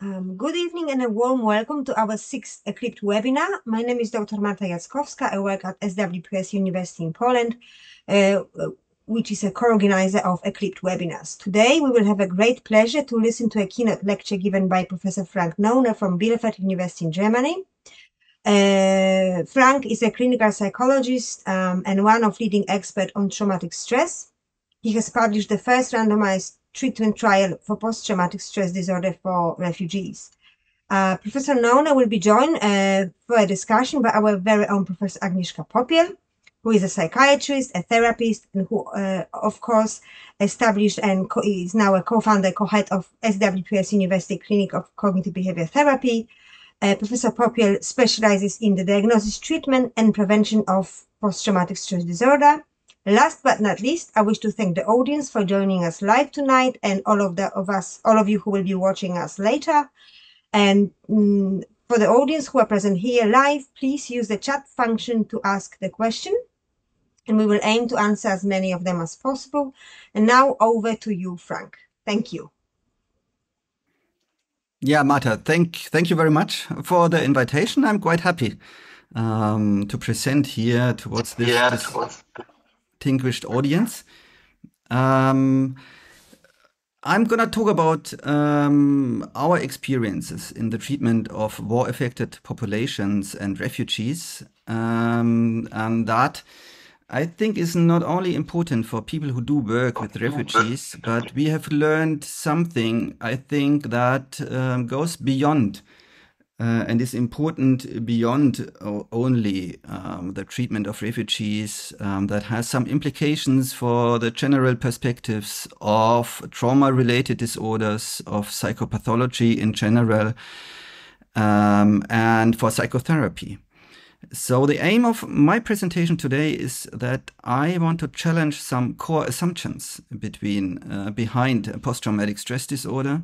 Um, good evening and a warm welcome to our sixth EACLIPT webinar. My name is Dr. Marta Jackowska. I work at SWPS University in Poland, uh, which is a co-organizer of EACLIPT webinars. Today, we will have a great pleasure to listen to a keynote lecture given by Professor Frank Neuner from Bielefeld University in Germany. Uh, Frank is a clinical psychologist um, and one of leading experts on traumatic stress. He has published the first randomized treatment trial for post-traumatic stress disorder for refugees. Uh, Professor Neuner will be joined uh, for a discussion by our very own Professor Agnieszka Popiel, who is a psychiatrist, a therapist, and who, uh, of course, established and is now a co-founder, co-head of SWPS University Clinic of Cognitive Behavior Therapy. Uh, Professor Popiel specializes in the diagnosis, treatment, and prevention of post-traumatic stress disorder. Last but not least, I wish to thank the audience for joining us live tonight and all of the of us, all of you who will be watching us later. And mm, for the audience who are present here live, please use the chat function to ask the question. And we will aim to answer as many of them as possible. And now over to you, Frank. Thank you. Yeah, Marta, thank thank you very much for the invitation. I'm quite happy um, to present here towards this, yeah, this distinguished audience. Um, I'm going to talk about um, our experiences in the treatment of war affected populations and refugees. Um, and that I think is not only important for people who do work with refugees, but we have learned something I think that um, goes beyond uh, and is important beyond only um, the treatment of refugees um, that has some implications for the general perspectives of trauma related disorders of psychopathology in general um, and for psychotherapy. So the aim of my presentation today is that I want to challenge some core assumptions between uh, behind post-traumatic stress disorder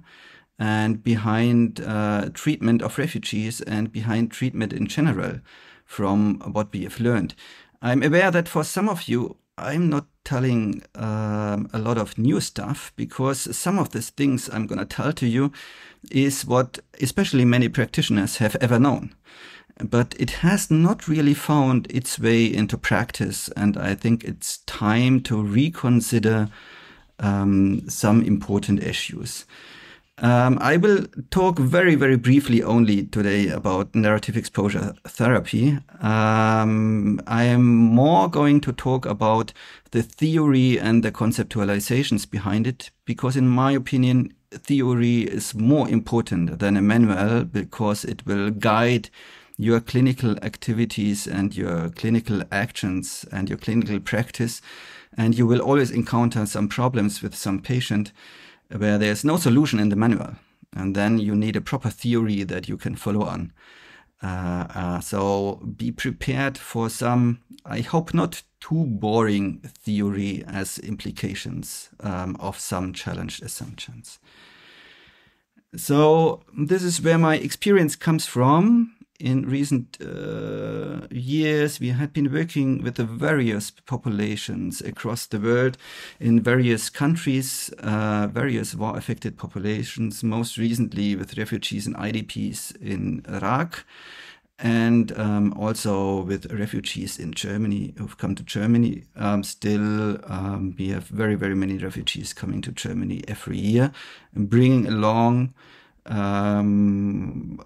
and behind uh, treatment of refugees and behind treatment in general from what we have learned. I'm aware that for some of you, I'm not telling um, a lot of new stuff because some of these things I'm going to tell to you is what especially many practitioners have ever known. But it has not really found its way into practice, and I think it's time to reconsider um, some important issues. Um, I will talk very, very briefly only today about narrative exposure therapy. Um, I am more going to talk about the theory and the conceptualizations behind it, because in my opinion, theory is more important than a manual because it will guide your clinical activities and your clinical actions and your clinical practice. And you will always encounter some problems with some patient where there's no solution in the manual. And then you need a proper theory that you can follow on. Uh, uh, so be prepared for some, I hope not too boring theory as implications um, of some challenged assumptions. So this is where my experience comes from in recent uh, years, we had been working with the various populations across the world in various countries, uh, various war affected populations, most recently with refugees and IDPs in Iraq. And um, also with refugees in Germany who've come to Germany. Um, still, um, we have very, very many refugees coming to Germany every year and bringing along um,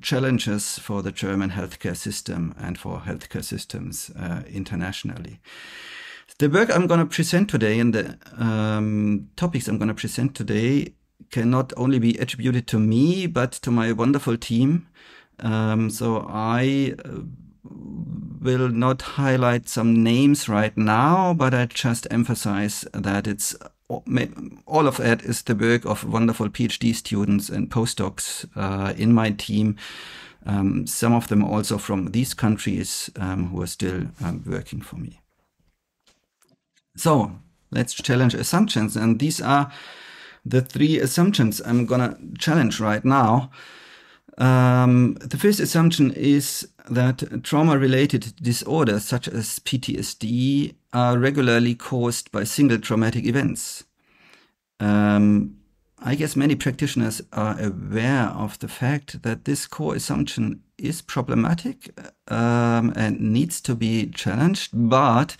challenges for the German healthcare system and for healthcare systems uh, internationally. The work I'm going to present today and the um, topics I'm going to present today can not only be attributed to me, but to my wonderful team. Um, so I uh, will not highlight some names right now, but I just emphasize that it's all of that is the work of wonderful PhD students and postdocs uh, in my team. Um, some of them also from these countries um, who are still um, working for me. So let's challenge assumptions. And these are the three assumptions I'm going to challenge right now. Um, the first assumption is that trauma related disorders such as PTSD are regularly caused by single traumatic events. Um, I guess many practitioners are aware of the fact that this core assumption is problematic um, and needs to be challenged. But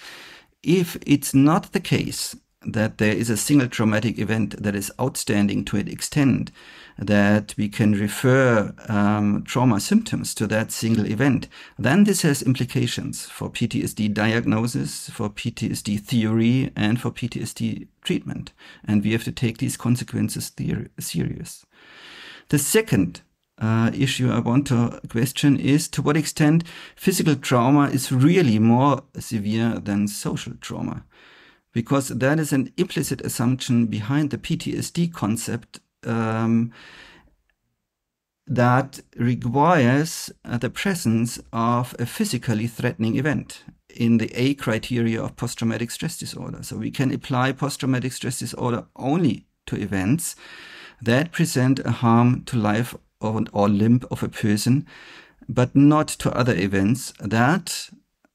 if it's not the case that there is a single traumatic event that is outstanding to an extent that we can refer um, trauma symptoms to that single event, then this has implications for PTSD diagnosis, for PTSD theory, and for PTSD treatment. And we have to take these consequences serious. The second uh, issue I want to question is to what extent physical trauma is really more severe than social trauma because that is an implicit assumption behind the PTSD concept um, that requires uh, the presence of a physically threatening event in the A criteria of post-traumatic stress disorder. So we can apply post-traumatic stress disorder only to events that present a harm to life or, or limb of a person, but not to other events that,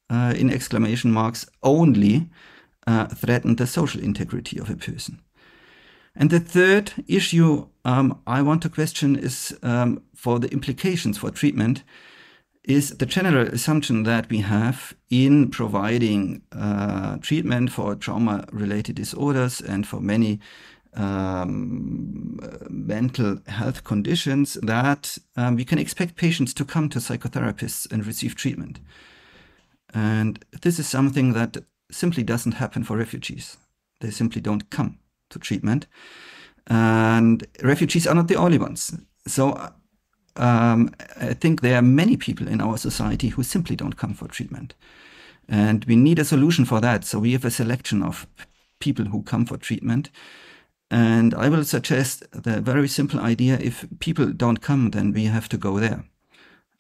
uh, in exclamation marks, only uh, threaten the social integrity of a person. And the third issue um, I want to question is um, for the implications for treatment is the general assumption that we have in providing uh, treatment for trauma related disorders and for many um, mental health conditions that um, we can expect patients to come to psychotherapists and receive treatment. And this is something that simply doesn't happen for refugees. They simply don't come to treatment. And refugees are not the only ones. So um, I think there are many people in our society who simply don't come for treatment. And we need a solution for that. So we have a selection of people who come for treatment. And I will suggest the very simple idea if people don't come, then we have to go there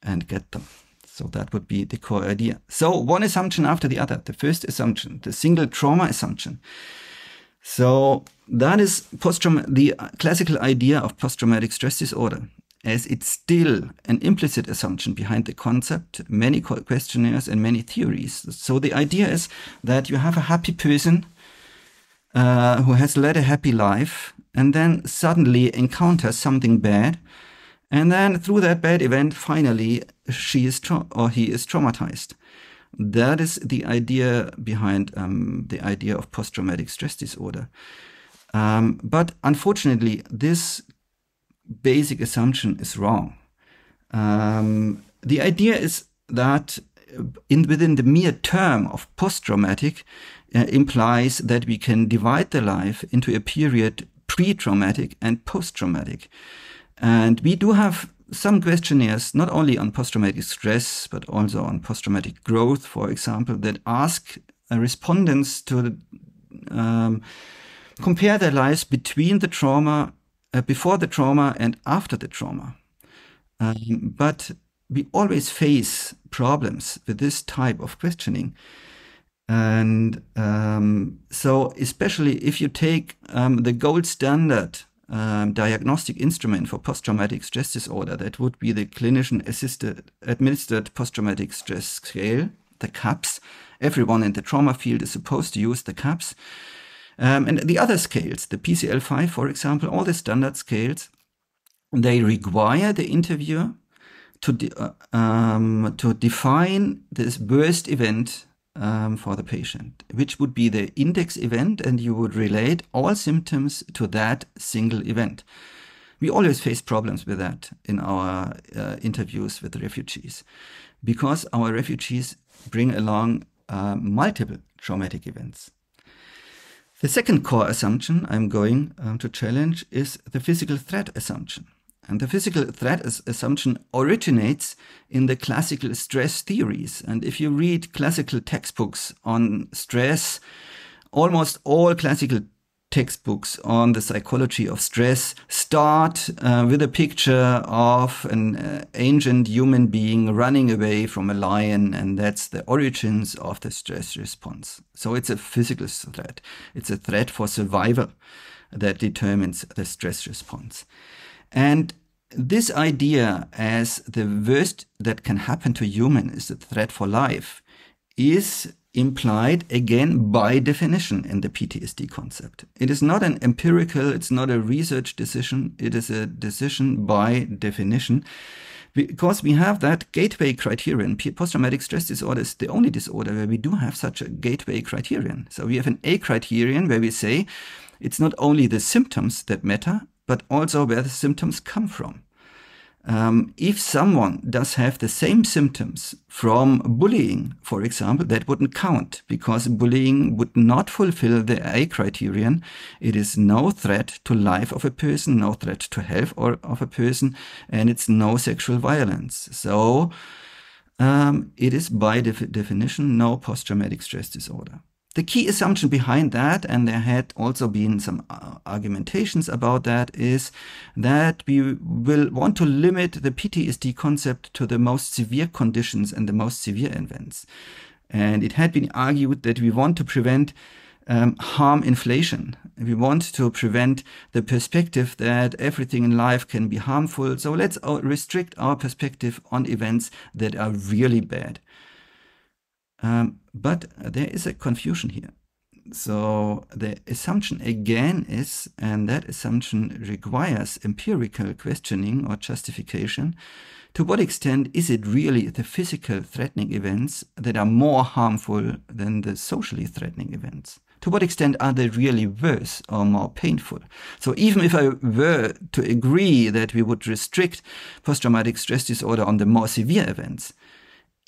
and get them. So that would be the core idea. So one assumption after the other. The first assumption, the single trauma assumption. So that is the classical idea of post-traumatic stress disorder, as it's still an implicit assumption behind the concept, many questionnaires and many theories. So the idea is that you have a happy person uh, who has led a happy life and then suddenly encounters something bad. And then through that bad event, finally, she is or he is traumatized. That is the idea behind um, the idea of post traumatic stress disorder. Um, but unfortunately, this basic assumption is wrong. Um, the idea is that in, within the mere term of post traumatic uh, implies that we can divide the life into a period pre traumatic and post traumatic. And we do have some questionnaires, not only on post-traumatic stress, but also on post-traumatic growth, for example, that ask uh, respondents to um, compare their lives between the trauma, uh, before the trauma and after the trauma. Um, but we always face problems with this type of questioning. And um, so, especially if you take um, the gold standard um, diagnostic instrument for post-traumatic stress disorder. That would be the clinician assisted administered post-traumatic stress scale, the CAPS. Everyone in the trauma field is supposed to use the CAPS. Um, and the other scales, the PCL5, for example, all the standard scales, they require the interviewer to, de uh, um, to define this worst event um, for the patient, which would be the index event, and you would relate all symptoms to that single event. We always face problems with that in our uh, interviews with refugees because our refugees bring along uh, multiple traumatic events. The second core assumption I'm going um, to challenge is the physical threat assumption. And the physical threat assumption originates in the classical stress theories. And if you read classical textbooks on stress, almost all classical textbooks on the psychology of stress start uh, with a picture of an uh, ancient human being running away from a lion, and that's the origins of the stress response. So it's a physical threat. It's a threat for survival that determines the stress response. And this idea as the worst that can happen to human is a threat for life is implied again by definition in the PTSD concept. It is not an empirical, it's not a research decision, it is a decision by definition because we have that gateway criterion. Post-traumatic stress disorder is the only disorder where we do have such a gateway criterion. So we have an A criterion where we say it's not only the symptoms that matter, but also where the symptoms come from. Um, if someone does have the same symptoms from bullying, for example, that wouldn't count because bullying would not fulfill the A criterion. It is no threat to life of a person, no threat to health or of a person, and it's no sexual violence. So um, it is by def definition no post-traumatic stress disorder. The key assumption behind that, and there had also been some uh, argumentations about that, is that we will want to limit the PTSD concept to the most severe conditions and the most severe events. And it had been argued that we want to prevent um, harm inflation. We want to prevent the perspective that everything in life can be harmful. So let's uh, restrict our perspective on events that are really bad. Um, but there is a confusion here. So the assumption again is, and that assumption requires empirical questioning or justification, to what extent is it really the physical threatening events that are more harmful than the socially threatening events? To what extent are they really worse or more painful? So even if I were to agree that we would restrict post-traumatic stress disorder on the more severe events,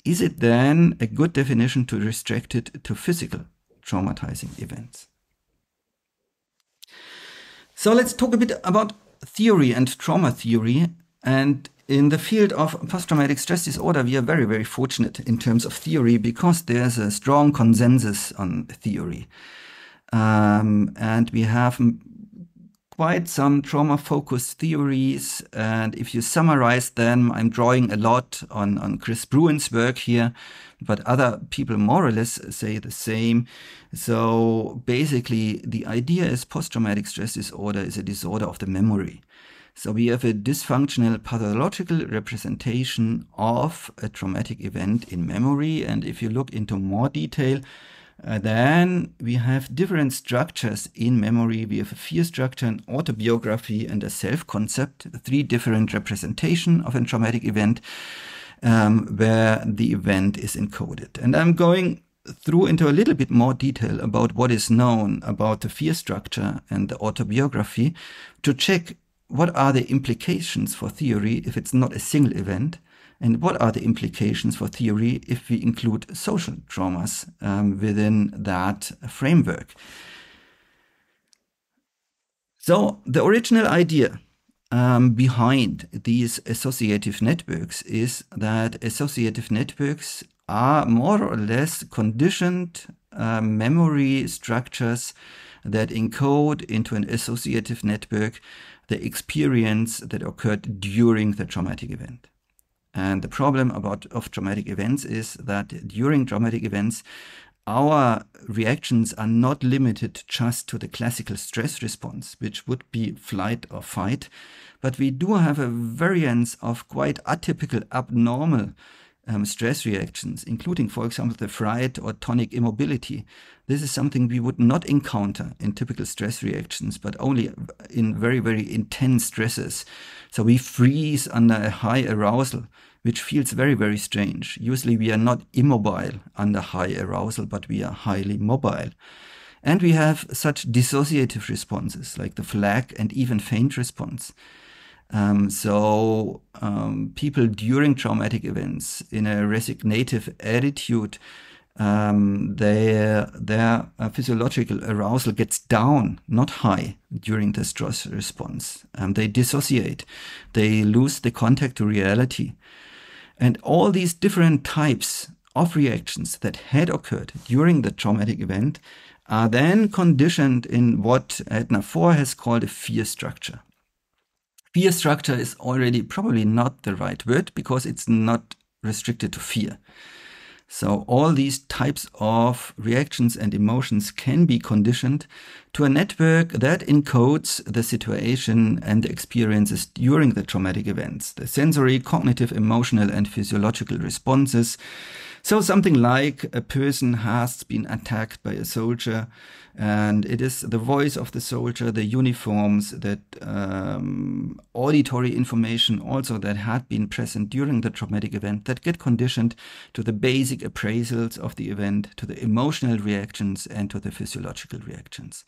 is it then a good definition to restrict it to physical traumatizing events? So let's talk a bit about theory and trauma theory. And in the field of post-traumatic stress disorder, we are very, very fortunate in terms of theory because there's a strong consensus on theory. Um, and we have quite some trauma focused theories. And if you summarize them, I'm drawing a lot on, on Chris Brewin's work here, but other people more or less say the same. So basically, the idea is post traumatic stress disorder is a disorder of the memory. So we have a dysfunctional pathological representation of a traumatic event in memory. And if you look into more detail, uh, then we have different structures in memory. We have a fear structure, an autobiography, and a self-concept, three different representation of a traumatic event um, where the event is encoded. And I'm going through into a little bit more detail about what is known about the fear structure and the autobiography to check what are the implications for theory if it's not a single event and what are the implications for theory if we include social traumas um, within that framework? So the original idea um, behind these associative networks is that associative networks are more or less conditioned uh, memory structures that encode into an associative network the experience that occurred during the traumatic event. And the problem about of traumatic events is that during traumatic events, our reactions are not limited just to the classical stress response, which would be flight or fight, but we do have a variance of quite atypical, abnormal um, stress reactions, including, for example, the fright or tonic immobility. This is something we would not encounter in typical stress reactions, but only in very, very intense stresses. So we freeze under a high arousal, which feels very, very strange. Usually we are not immobile under high arousal, but we are highly mobile. And we have such dissociative responses like the flag and even faint response. Um, so um, people during traumatic events in a resignative attitude, um, their their uh, physiological arousal gets down, not high, during the stress response. Um, they dissociate, they lose the contact to reality, and all these different types of reactions that had occurred during the traumatic event are then conditioned in what Edna Foa has called a fear structure. Fear structure is already probably not the right word because it's not restricted to fear. So all these types of reactions and emotions can be conditioned to a network that encodes the situation and the experiences during the traumatic events, the sensory, cognitive, emotional, and physiological responses. So something like a person has been attacked by a soldier and it is the voice of the soldier, the uniforms, that um, auditory information also that had been present during the traumatic event that get conditioned to the basic appraisals of the event, to the emotional reactions and to the physiological reactions.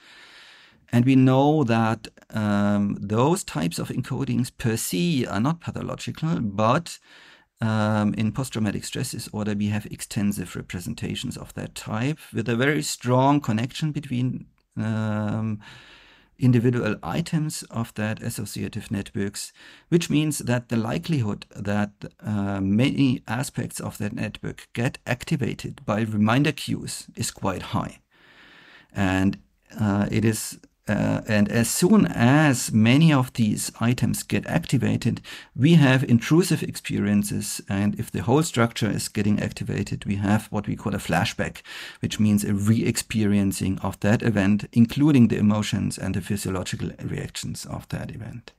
And we know that um, those types of encodings per se are not pathological, but um, in post-traumatic stress disorder, we have extensive representations of that type with a very strong connection between um, individual items of that associative networks, which means that the likelihood that uh, many aspects of that network get activated by reminder cues is quite high. And uh, it is uh, and as soon as many of these items get activated, we have intrusive experiences. And if the whole structure is getting activated, we have what we call a flashback, which means a re-experiencing of that event, including the emotions and the physiological reactions of that event.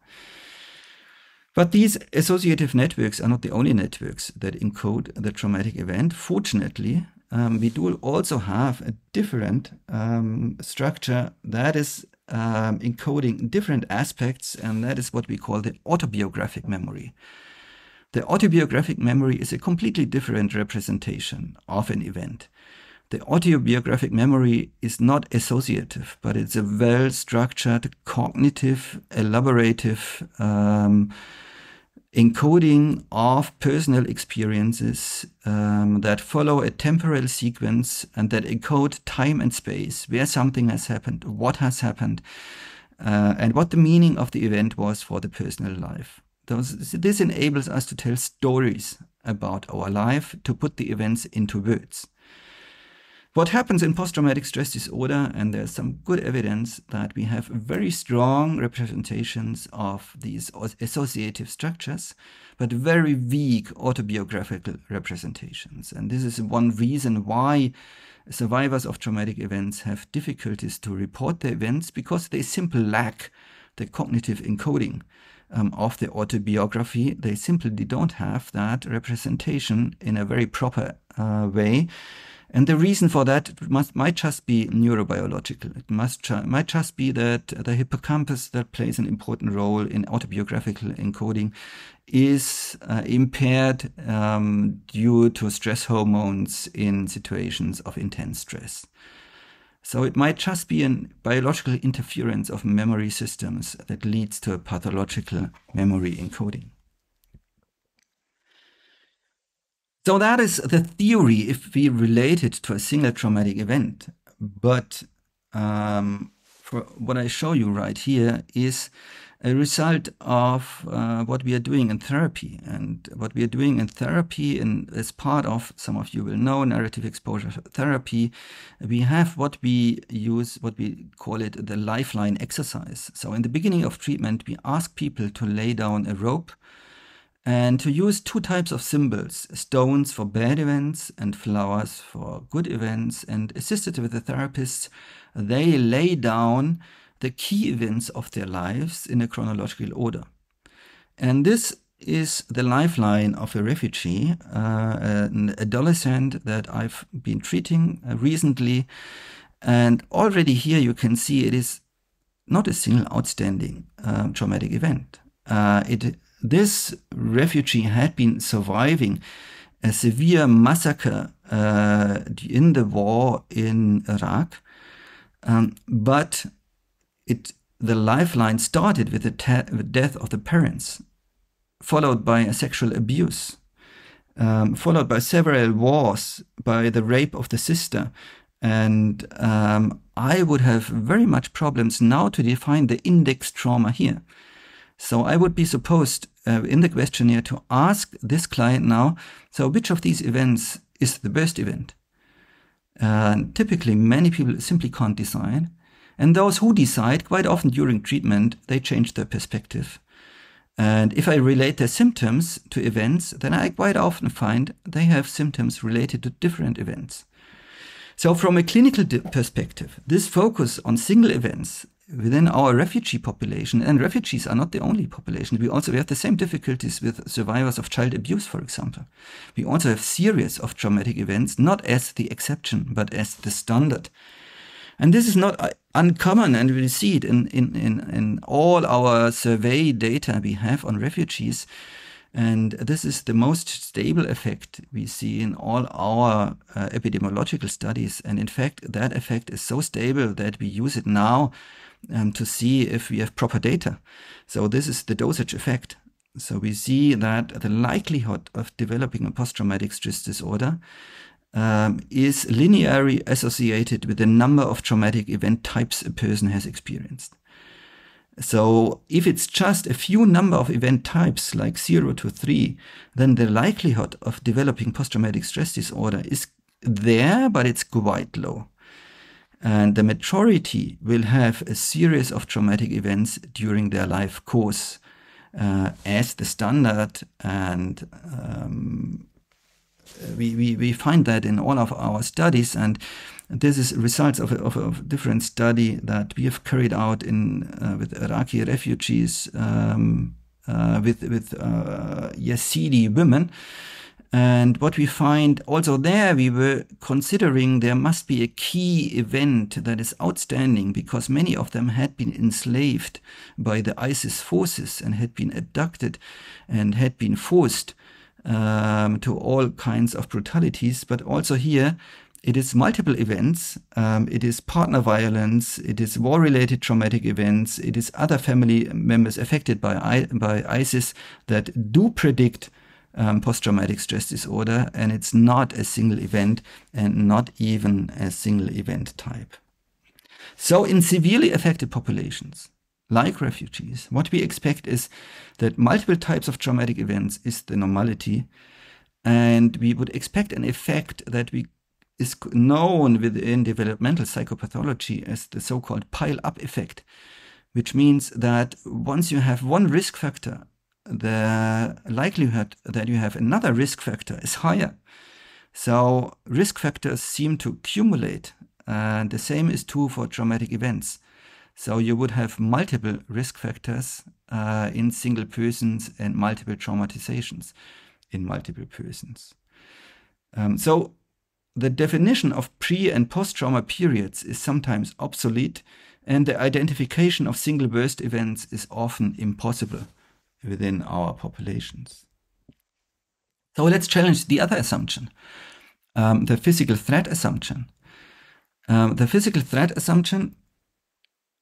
But these associative networks are not the only networks that encode the traumatic event. Fortunately, um, we do also have a different um, structure that is um, encoding different aspects, and that is what we call the autobiographic memory. The autobiographic memory is a completely different representation of an event. The autobiographic memory is not associative, but it's a well structured, cognitive, elaborative um, encoding of personal experiences um, that follow a temporal sequence and that encode time and space, where something has happened, what has happened, uh, and what the meaning of the event was for the personal life. Those, this enables us to tell stories about our life, to put the events into words. What happens in post-traumatic stress disorder, and there's some good evidence that we have very strong representations of these associative structures, but very weak autobiographical representations. And this is one reason why survivors of traumatic events have difficulties to report their events because they simply lack the cognitive encoding um, of the autobiography. They simply don't have that representation in a very proper uh, way. And the reason for that must, might just be neurobiological. It must might just be that the hippocampus that plays an important role in autobiographical encoding is uh, impaired um, due to stress hormones in situations of intense stress. So it might just be a biological interference of memory systems that leads to a pathological memory encoding. So that is the theory if we relate it to a single traumatic event. But um, for what I show you right here is a result of uh, what we are doing in therapy. And what we are doing in therapy, and as part of, some of you will know, narrative exposure therapy, we have what we use, what we call it the lifeline exercise. So in the beginning of treatment, we ask people to lay down a rope and to use two types of symbols, stones for bad events and flowers for good events. And assisted with the therapists, they lay down the key events of their lives in a chronological order. And this is the lifeline of a refugee, uh, an adolescent that I've been treating uh, recently. And already here you can see it is not a single outstanding um, traumatic event. Uh, it this refugee had been surviving a severe massacre uh, in the war in Iraq, um, but it the lifeline started with the, the, death of the parents, followed by a sexual abuse, um, followed by several wars, by the rape of the sister, and um, I would have very much problems now to define the index trauma here. So I would be supposed uh, in the questionnaire to ask this client now, so which of these events is the best event? And typically, many people simply can't decide. And those who decide, quite often during treatment, they change their perspective. And if I relate their symptoms to events, then I quite often find they have symptoms related to different events. So from a clinical perspective, this focus on single events within our refugee population, and refugees are not the only population, we also we have the same difficulties with survivors of child abuse, for example. We also have series of traumatic events, not as the exception, but as the standard. And this is not uh, uncommon, and we see it in, in, in, in all our survey data we have on refugees. And this is the most stable effect we see in all our uh, epidemiological studies. And in fact, that effect is so stable that we use it now um, to see if we have proper data. So this is the dosage effect. So we see that the likelihood of developing a post-traumatic stress disorder um, is linearly associated with the number of traumatic event types a person has experienced. So if it's just a few number of event types like 0 to 3, then the likelihood of developing post-traumatic stress disorder is there, but it's quite low. And the majority will have a series of traumatic events during their life course uh, as the standard and um, we, we, we find that in all of our studies. And this is results of a, of a different study that we have carried out in uh, with Iraqi refugees um, uh, with with uh, Yazidi women and what we find also there, we were considering there must be a key event that is outstanding because many of them had been enslaved by the ISIS forces and had been abducted and had been forced um, to all kinds of brutalities. But also here, it is multiple events. Um, it is partner violence. It is war-related traumatic events. It is other family members affected by by ISIS that do predict um, post-traumatic stress disorder, and it's not a single event and not even a single event type. So in severely affected populations, like refugees, what we expect is that multiple types of traumatic events is the normality, and we would expect an effect that we is known within developmental psychopathology as the so-called pile-up effect, which means that once you have one risk factor the likelihood that you have another risk factor is higher. So risk factors seem to accumulate, and the same is true for traumatic events. So you would have multiple risk factors uh, in single persons and multiple traumatizations in multiple persons. Um, so the definition of pre and post trauma periods is sometimes obsolete, and the identification of single burst events is often impossible within our populations. So let's challenge the other assumption, um, the physical threat assumption. Um, the physical threat assumption,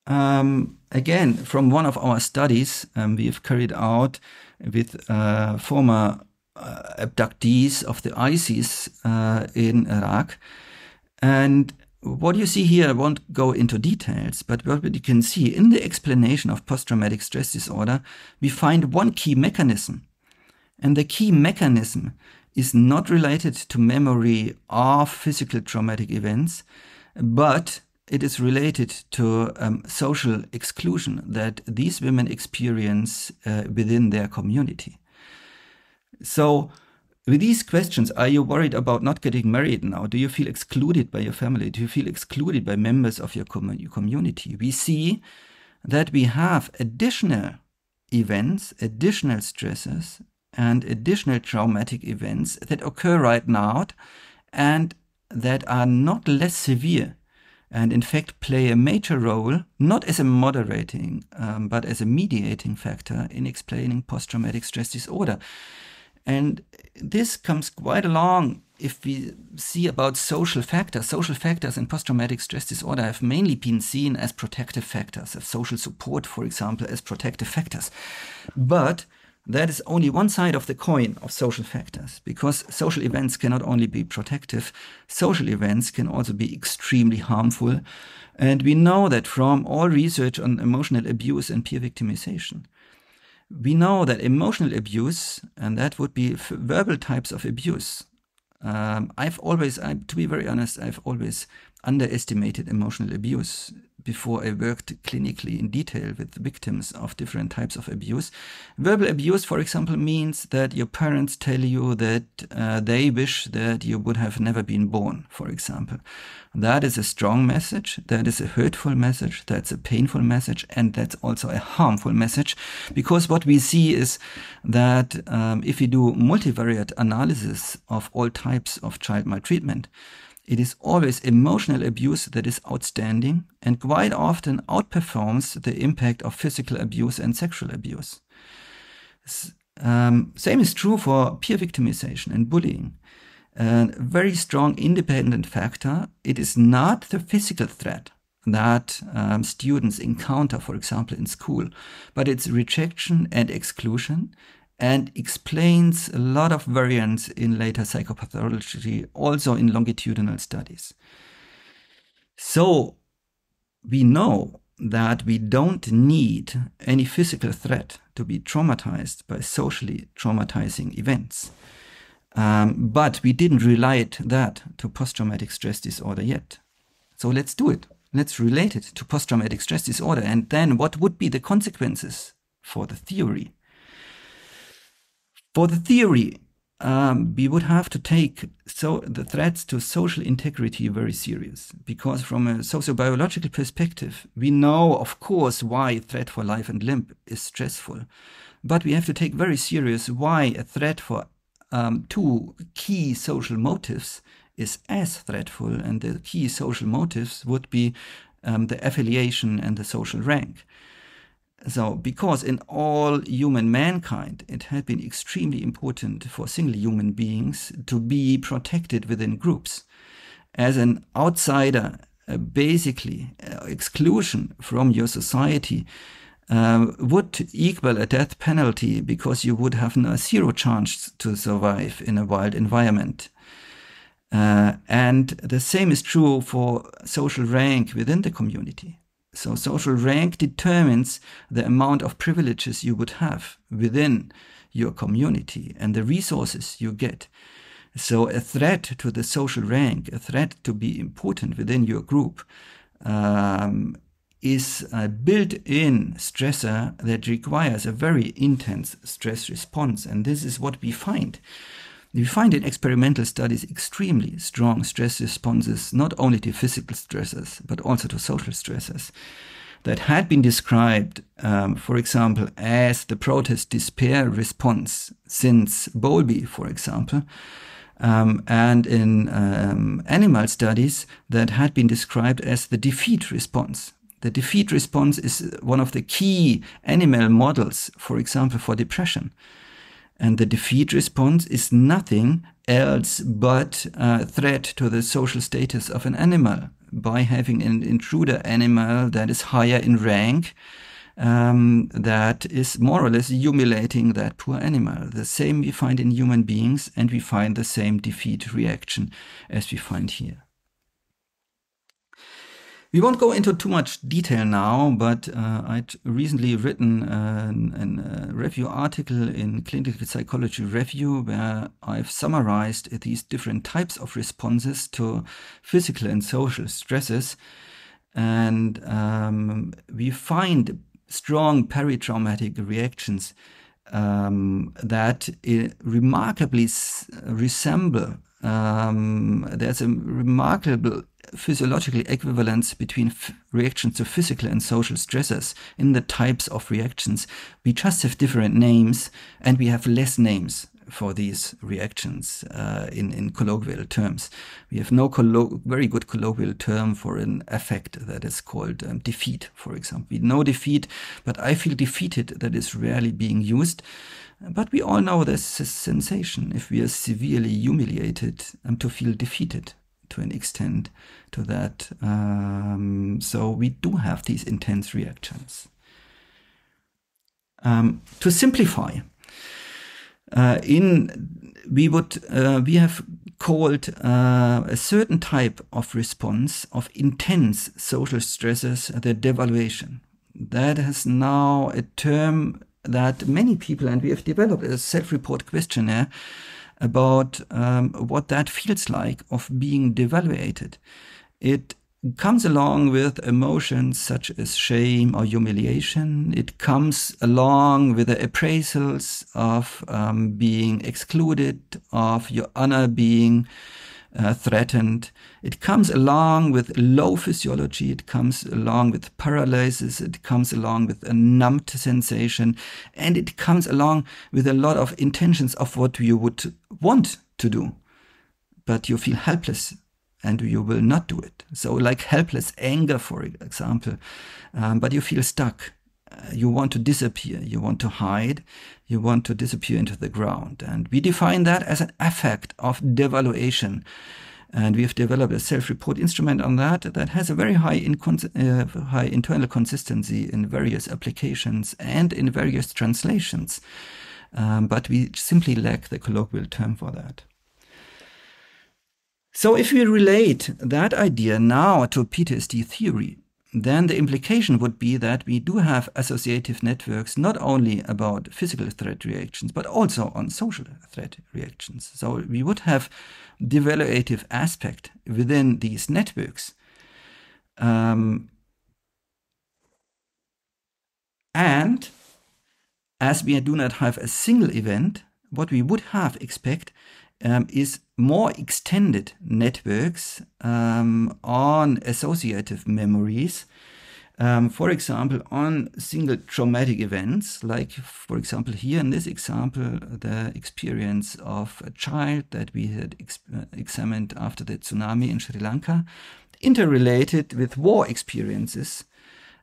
um, again, from one of our studies um, we have carried out with uh, former uh, abductees of the ISIS uh, in Iraq. And what you see here, I won't go into details, but what you can see in the explanation of post-traumatic stress disorder, we find one key mechanism. And the key mechanism is not related to memory of physical traumatic events, but it is related to um, social exclusion that these women experience uh, within their community. So with these questions, are you worried about not getting married now? Do you feel excluded by your family? Do you feel excluded by members of your, com community? We see that we have additional events, additional stresses, and additional traumatic events that occur right now and that are not less severe and in fact play a major role, not as a moderating, um, but as a mediating factor in explaining post-traumatic stress disorder. And this comes quite along if we see about social factors. Social factors in post-traumatic stress disorder have mainly been seen as protective factors, as social support, for example, as protective factors. But that is only one side of the coin of social factors, because social events cannot only be protective, social events can also be extremely harmful. And we know that from all research on emotional abuse and peer victimization we know that emotional abuse, and that would be verbal types of abuse. Um, I've always, I, to be very honest, I've always underestimated emotional abuse before I worked clinically in detail with victims of different types of abuse. Verbal abuse, for example, means that your parents tell you that uh, they wish that you would have never been born, for example. That is a strong message, that is a hurtful message, that's a painful message, and that's also a harmful message, because what we see is that um, if we do multivariate analysis of all types of child maltreatment, it is always emotional abuse that is outstanding and quite often outperforms the impact of physical abuse and sexual abuse. Um, same is true for peer victimization and bullying. A very strong independent factor, it is not the physical threat that um, students encounter, for example, in school, but it's rejection and exclusion and explains a lot of variants in later psychopathology, also in longitudinal studies. So we know that we don't need any physical threat to be traumatized by socially traumatizing events. Um, but we didn't relate that to post traumatic stress disorder yet. So let's do it. Let's relate it to post traumatic stress disorder. And then what would be the consequences for the theory? For the theory, um, we would have to take so the threats to social integrity very serious because from a sociobiological perspective we know of course why threat for life and limb is stressful. But we have to take very serious why a threat for um, two key social motives is as threatful and the key social motives would be um, the affiliation and the social rank so, because in all human mankind, it had been extremely important for single human beings to be protected within groups. As an outsider, uh, basically, uh, exclusion from your society uh, would equal a death penalty because you would have no zero chance to survive in a wild environment. Uh, and the same is true for social rank within the community. So social rank determines the amount of privileges you would have within your community and the resources you get. So a threat to the social rank, a threat to be important within your group, um, is a built-in stressor that requires a very intense stress response. And this is what we find. We find in experimental studies extremely strong stress responses, not only to physical stresses, but also to social stresses that had been described, um, for example, as the protest despair response since Bowlby, for example, um, and in um, animal studies that had been described as the defeat response. The defeat response is one of the key animal models, for example, for depression. And the defeat response is nothing else but a threat to the social status of an animal by having an intruder animal that is higher in rank, um, that is more or less humiliating that poor animal. The same we find in human beings, and we find the same defeat reaction as we find here. We won't go into too much detail now, but uh, I'd recently written uh, a review article in Clinical Psychology Review where I've summarized these different types of responses to physical and social stresses. And um, we find strong peritraumatic reactions um, that uh, remarkably resemble um, there's a remarkable physiological equivalence between reactions to physical and social stressors in the types of reactions. We just have different names and we have less names for these reactions uh, in, in colloquial terms. We have no very good colloquial term for an effect that is called um, defeat, for example. We know defeat, but I feel defeated that is rarely being used. But we all know this sensation if we are severely humiliated um, to feel defeated to an extent to that. Um, so we do have these intense reactions. Um, to simplify, uh, in we would uh, we have called uh, a certain type of response of intense social stresses the devaluation. That has now a term that many people, and we have developed a self-report questionnaire about um, what that feels like of being devaluated. It comes along with emotions such as shame or humiliation. It comes along with the appraisals of um, being excluded, of your honor being uh, threatened. It comes along with low physiology. It comes along with paralysis. It comes along with a numbed sensation. And it comes along with a lot of intentions of what you would want to do. But you feel helpless and you will not do it. So, like helpless anger, for example, um, but you feel stuck. You want to disappear, you want to hide, you want to disappear into the ground. And we define that as an effect of devaluation. And we've developed a self-report instrument on that that has a very high, uh, high internal consistency in various applications and in various translations. Um, but we simply lack the colloquial term for that. So if we relate that idea now to PTSD theory, then the implication would be that we do have associative networks not only about physical threat reactions, but also on social threat reactions. So we would have devaluative aspect within these networks. Um, and as we do not have a single event, what we would have expect um, is more extended networks um, on associative memories. Um, for example, on single traumatic events, like, for example, here in this example, the experience of a child that we had ex uh, examined after the tsunami in Sri Lanka, interrelated with war experiences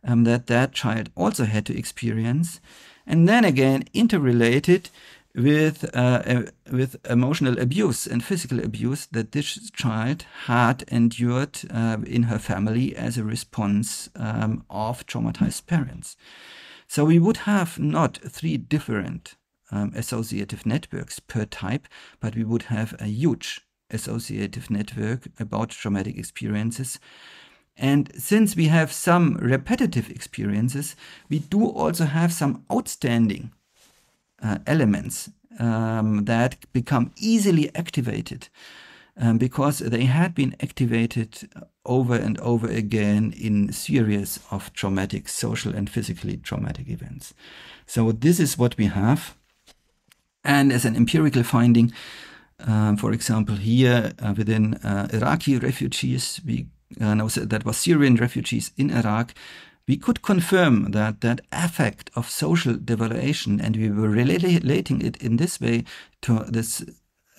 um, that that child also had to experience, and then again interrelated with uh, with emotional abuse and physical abuse that this child had endured uh, in her family as a response um, of traumatized parents. So we would have not three different um, associative networks per type, but we would have a huge associative network about traumatic experiences. And since we have some repetitive experiences, we do also have some outstanding uh, elements um, that become easily activated um, because they had been activated over and over again in series of traumatic social and physically traumatic events. So this is what we have. And as an empirical finding, um, for example, here uh, within uh, Iraqi refugees, we uh, that was Syrian refugees in Iraq, we could confirm that that effect of social devaluation, and we were relating it in this way to this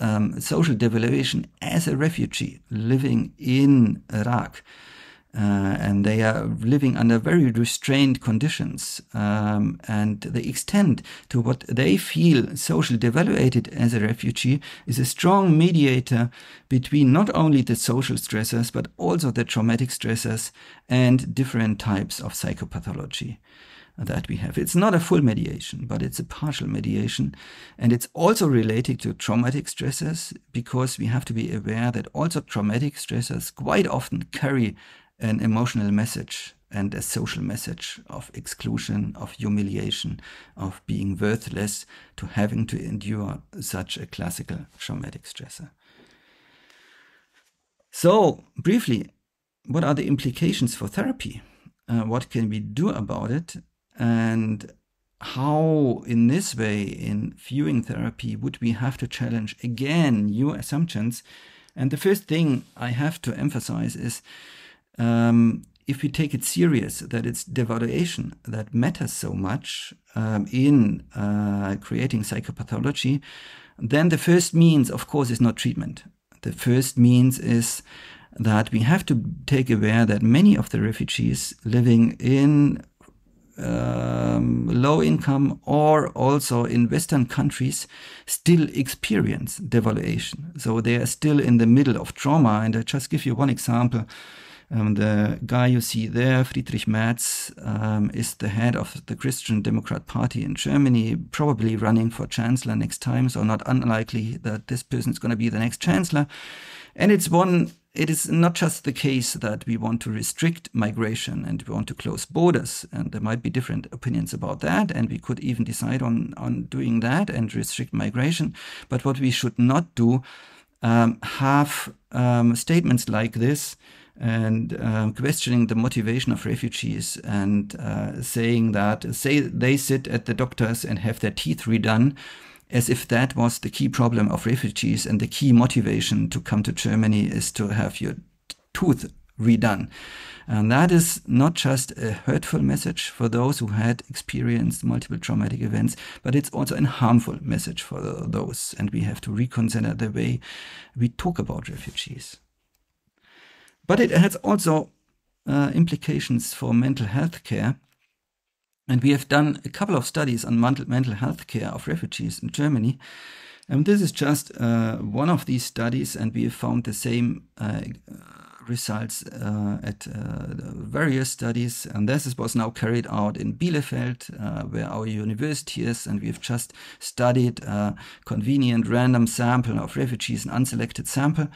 um, social devaluation as a refugee living in Iraq, uh, and they are living under very restrained conditions. Um, and the extent to what they feel socially devaluated as a refugee is a strong mediator between not only the social stressors, but also the traumatic stressors and different types of psychopathology that we have. It's not a full mediation, but it's a partial mediation. And it's also related to traumatic stressors because we have to be aware that also traumatic stressors quite often carry an emotional message and a social message of exclusion, of humiliation, of being worthless to having to endure such a classical traumatic stressor. So, briefly, what are the implications for therapy? Uh, what can we do about it? And how, in this way, in viewing therapy, would we have to challenge again new assumptions? And the first thing I have to emphasize is um, if we take it serious that it's devaluation that matters so much um, in uh, creating psychopathology, then the first means, of course, is not treatment. The first means is that we have to take aware that many of the refugees living in um, low income or also in Western countries still experience devaluation. So they are still in the middle of trauma. And I just give you one example. Um, the guy you see there, Friedrich Merz, um, is the head of the Christian Democrat Party in Germany, probably running for chancellor next time. So not unlikely that this person is going to be the next chancellor. And it's one. It is not just the case that we want to restrict migration and we want to close borders, and there might be different opinions about that, and we could even decide on on doing that and restrict migration. But what we should not do um, have um, statements like this and uh, questioning the motivation of refugees and uh, saying that say they sit at the doctors and have their teeth redone as if that was the key problem of refugees and the key motivation to come to Germany is to have your tooth redone. And that is not just a hurtful message for those who had experienced multiple traumatic events, but it's also a harmful message for those. And we have to reconsider the way we talk about refugees. But it has also uh, implications for mental health care. And we have done a couple of studies on mental health care of refugees in Germany. And this is just uh, one of these studies, and we have found the same uh, results uh, at uh, various studies. And this was now carried out in Bielefeld, uh, where our university is, and we've just studied a convenient random sample of refugees, an unselected sample.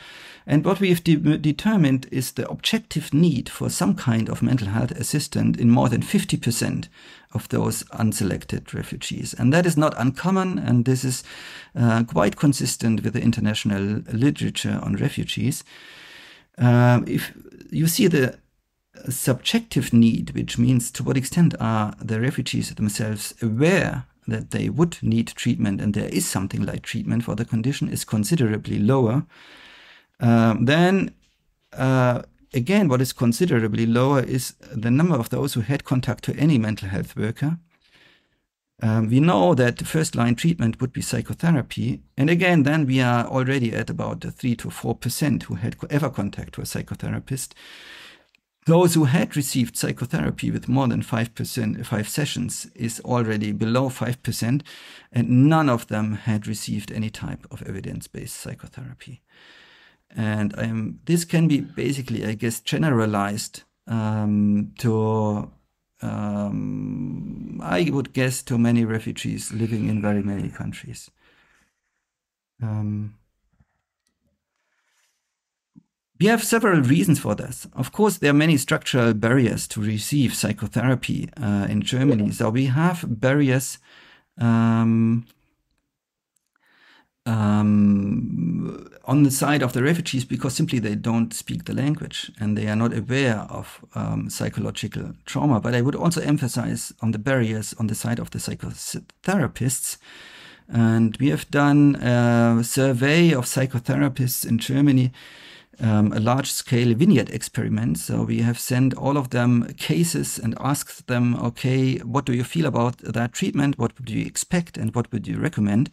And what we've de determined is the objective need for some kind of mental health assistant in more than 50% of those unselected refugees. And that is not uncommon, and this is uh, quite consistent with the international literature on refugees um, if you see the subjective need, which means to what extent are the refugees themselves aware that they would need treatment and there is something like treatment for the condition is considerably lower, um, then uh, again, what is considerably lower is the number of those who had contact to any mental health worker um, we know that the first line treatment would be psychotherapy. And again, then we are already at about 3 to 4% who had ever contact with a psychotherapist. Those who had received psychotherapy with more than 5%, five sessions is already below 5%, and none of them had received any type of evidence based psychotherapy. And um, this can be basically, I guess, generalized um, to um, I would guess, to many refugees living in very many countries. Um, we have several reasons for this. Of course, there are many structural barriers to receive psychotherapy uh, in Germany. So we have barriers um, um, on the side of the refugees because simply they don't speak the language and they are not aware of um, psychological trauma. But I would also emphasize on the barriers on the side of the psychotherapists. And we have done a survey of psychotherapists in Germany, um, a large scale vignette experiment. So we have sent all of them cases and asked them, okay, what do you feel about that treatment? What would you expect and what would you recommend?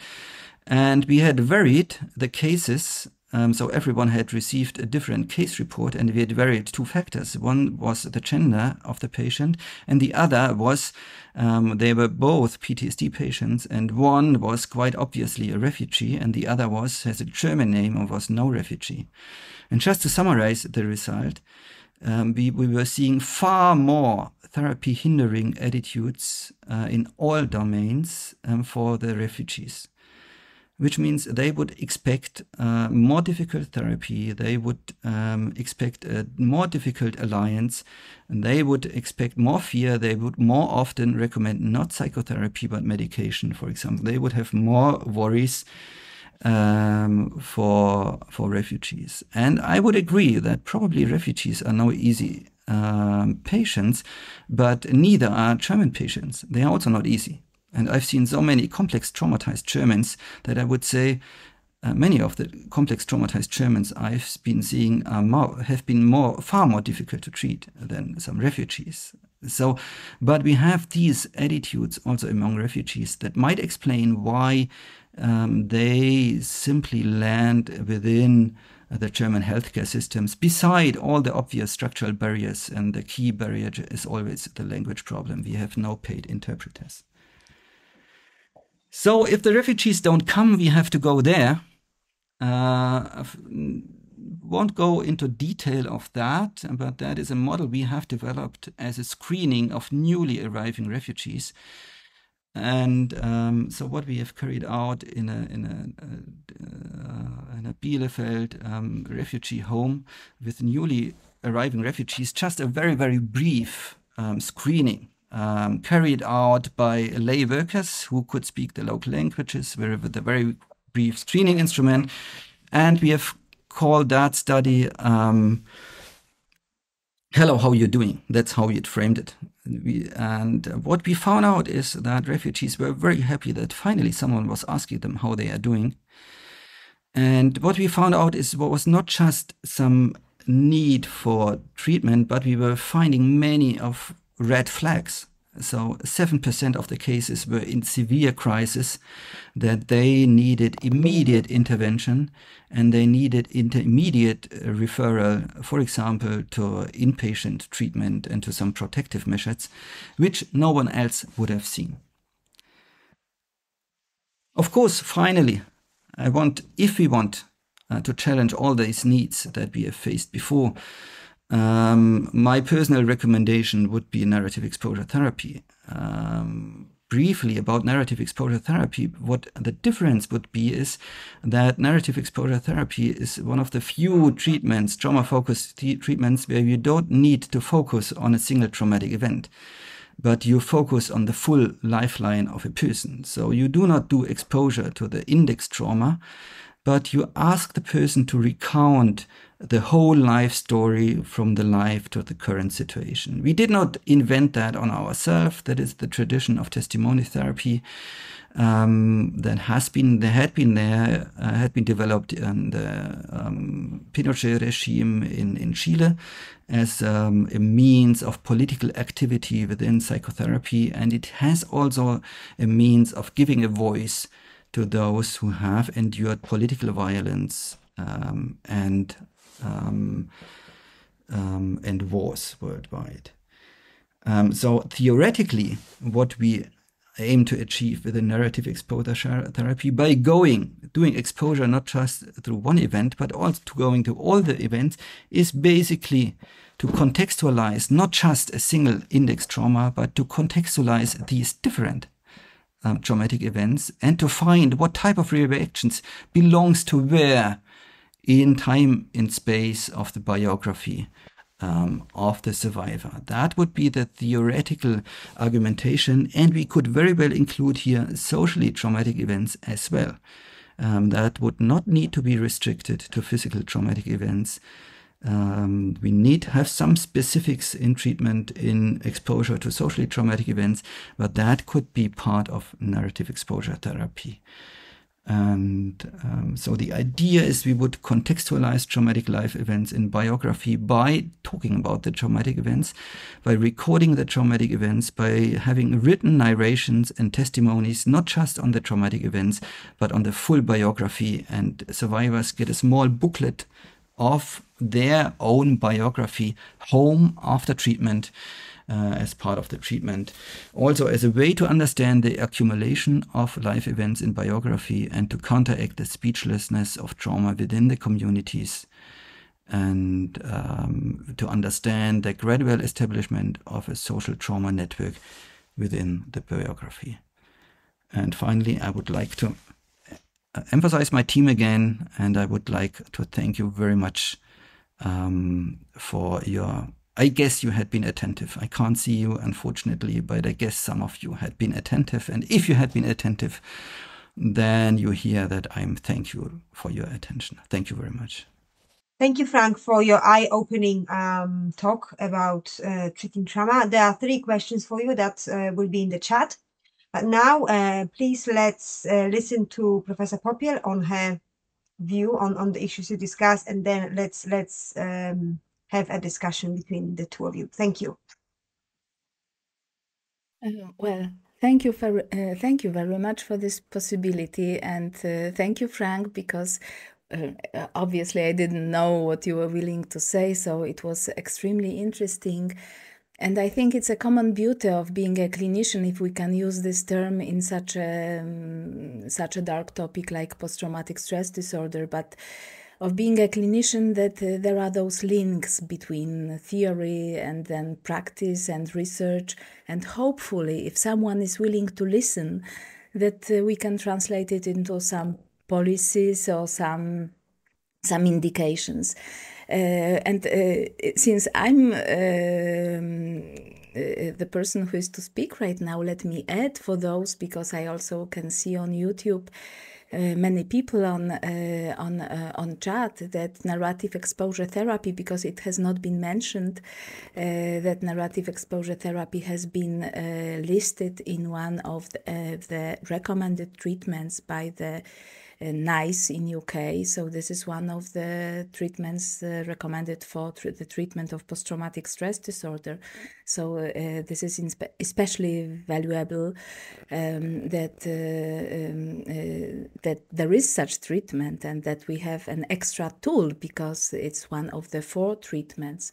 And we had varied the cases. Um, so everyone had received a different case report, and we had varied two factors. One was the gender of the patient, and the other was um, they were both PTSD patients, and one was quite obviously a refugee, and the other was has a German name and was no refugee. And just to summarize the result, um, we, we were seeing far more therapy hindering attitudes uh, in all domains um, for the refugees which means they would expect uh, more difficult therapy, they would um, expect a more difficult alliance, and they would expect more fear, they would more often recommend not psychotherapy but medication, for example. They would have more worries um, for for refugees. And I would agree that probably refugees are no easy um, patients, but neither are German patients. They are also not easy. And I've seen so many complex traumatized Germans that I would say uh, many of the complex traumatized Germans I've been seeing more, have been more far more difficult to treat than some refugees. So, but we have these attitudes also among refugees that might explain why um, they simply land within the German healthcare systems, beside all the obvious structural barriers. And the key barrier is always the language problem. We have no paid interpreters. So if the refugees don't come, we have to go there. Uh, won't go into detail of that, but that is a model we have developed as a screening of newly arriving refugees. And um, so, what we have carried out in a in a, uh, in a Bielefeld um, refugee home with newly arriving refugees, just a very very brief um, screening um, carried out by lay workers who could speak the local languages with a very brief screening instrument. And we have called that study um, hello, how you doing? That's how it framed it. We, and what we found out is that refugees were very happy that finally someone was asking them how they are doing. And what we found out is what was not just some need for treatment, but we were finding many of red flags so 7% of the cases were in severe crisis that they needed immediate intervention and they needed intermediate uh, referral, for example, to inpatient treatment and to some protective measures, which no one else would have seen. Of course, finally, I want, if we want uh, to challenge all these needs that we have faced before, um, my personal recommendation would be narrative exposure therapy. Um, briefly about narrative exposure therapy, what the difference would be is that narrative exposure therapy is one of the few treatments, trauma focused treatments, where you don't need to focus on a single traumatic event but you focus on the full lifeline of a person. So you do not do exposure to the index trauma, but you ask the person to recount the whole life story from the life to the current situation. We did not invent that on ourselves. That is the tradition of testimony therapy um, that has been there had been there uh, had been developed in the um, Pinochet regime in in Chile as um, a means of political activity within psychotherapy, and it has also a means of giving a voice to those who have endured political violence um, and um, um, and wars worldwide. Um, so theoretically, what we aim to achieve with a narrative exposure therapy by going, doing exposure not just through one event, but also to going to all the events is basically to contextualize not just a single index trauma, but to contextualize these different um, traumatic events and to find what type of reactions belongs to where in time and space of the biography um, of the survivor. That would be the theoretical argumentation, and we could very well include here socially traumatic events as well. Um, that would not need to be restricted to physical traumatic events. Um, we need to have some specifics in treatment in exposure to socially traumatic events, but that could be part of narrative exposure therapy. And um, so the idea is we would contextualize traumatic life events in biography by talking about the traumatic events, by recording the traumatic events, by having written narrations and testimonies, not just on the traumatic events, but on the full biography. And survivors get a small booklet of their own biography home after treatment uh, as part of the treatment. Also, as a way to understand the accumulation of life events in biography and to counteract the speechlessness of trauma within the communities and um, to understand the gradual establishment of a social trauma network within the biography. And finally, I would like to uh, emphasize my team again, and I would like to thank you very much um, for your I guess you had been attentive. I can't see you, unfortunately, but I guess some of you had been attentive. And if you had been attentive, then you hear that I'm thank you for your attention. Thank you very much. Thank you, Frank, for your eye-opening um, talk about uh, treating trauma. There are three questions for you that uh, will be in the chat. But now, uh, please let's uh, listen to Professor Popiel on her view on, on the issues you discussed, and then let's let's um, have a discussion between the two of you. Thank you. Uh, well, thank you for uh, thank you very much for this possibility, and uh, thank you, Frank, because uh, obviously I didn't know what you were willing to say, so it was extremely interesting. And I think it's a common beauty of being a clinician, if we can use this term in such a um, such a dark topic like post-traumatic stress disorder, but of being a clinician that uh, there are those links between theory and then practice and research. And hopefully if someone is willing to listen that uh, we can translate it into some policies or some some indications. Uh, and uh, since i'm um, uh, the person who is to speak right now let me add for those because i also can see on youtube many people on uh, on uh, on chat that narrative exposure therapy, because it has not been mentioned, uh, that narrative exposure therapy has been uh, listed in one of the, uh, the recommended treatments by the uh, NICE in UK. So this is one of the treatments uh, recommended for tr the treatment of post-traumatic stress disorder. So uh, this is especially valuable um, that um, that there is such treatment and that we have an extra tool because it's one of the four treatments.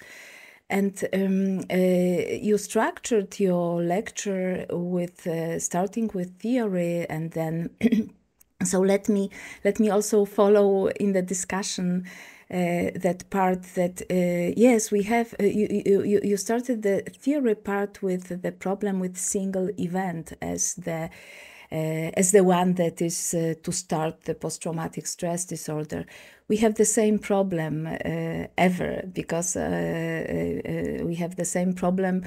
And um, uh, you structured your lecture with uh, starting with theory and then so let me let me also follow in the discussion uh, that part that uh, yes we have uh, you, you you started the theory part with the problem with single event as the uh, as the one that is uh, to start the post-traumatic stress disorder. We have the same problem uh, ever because we have the same problem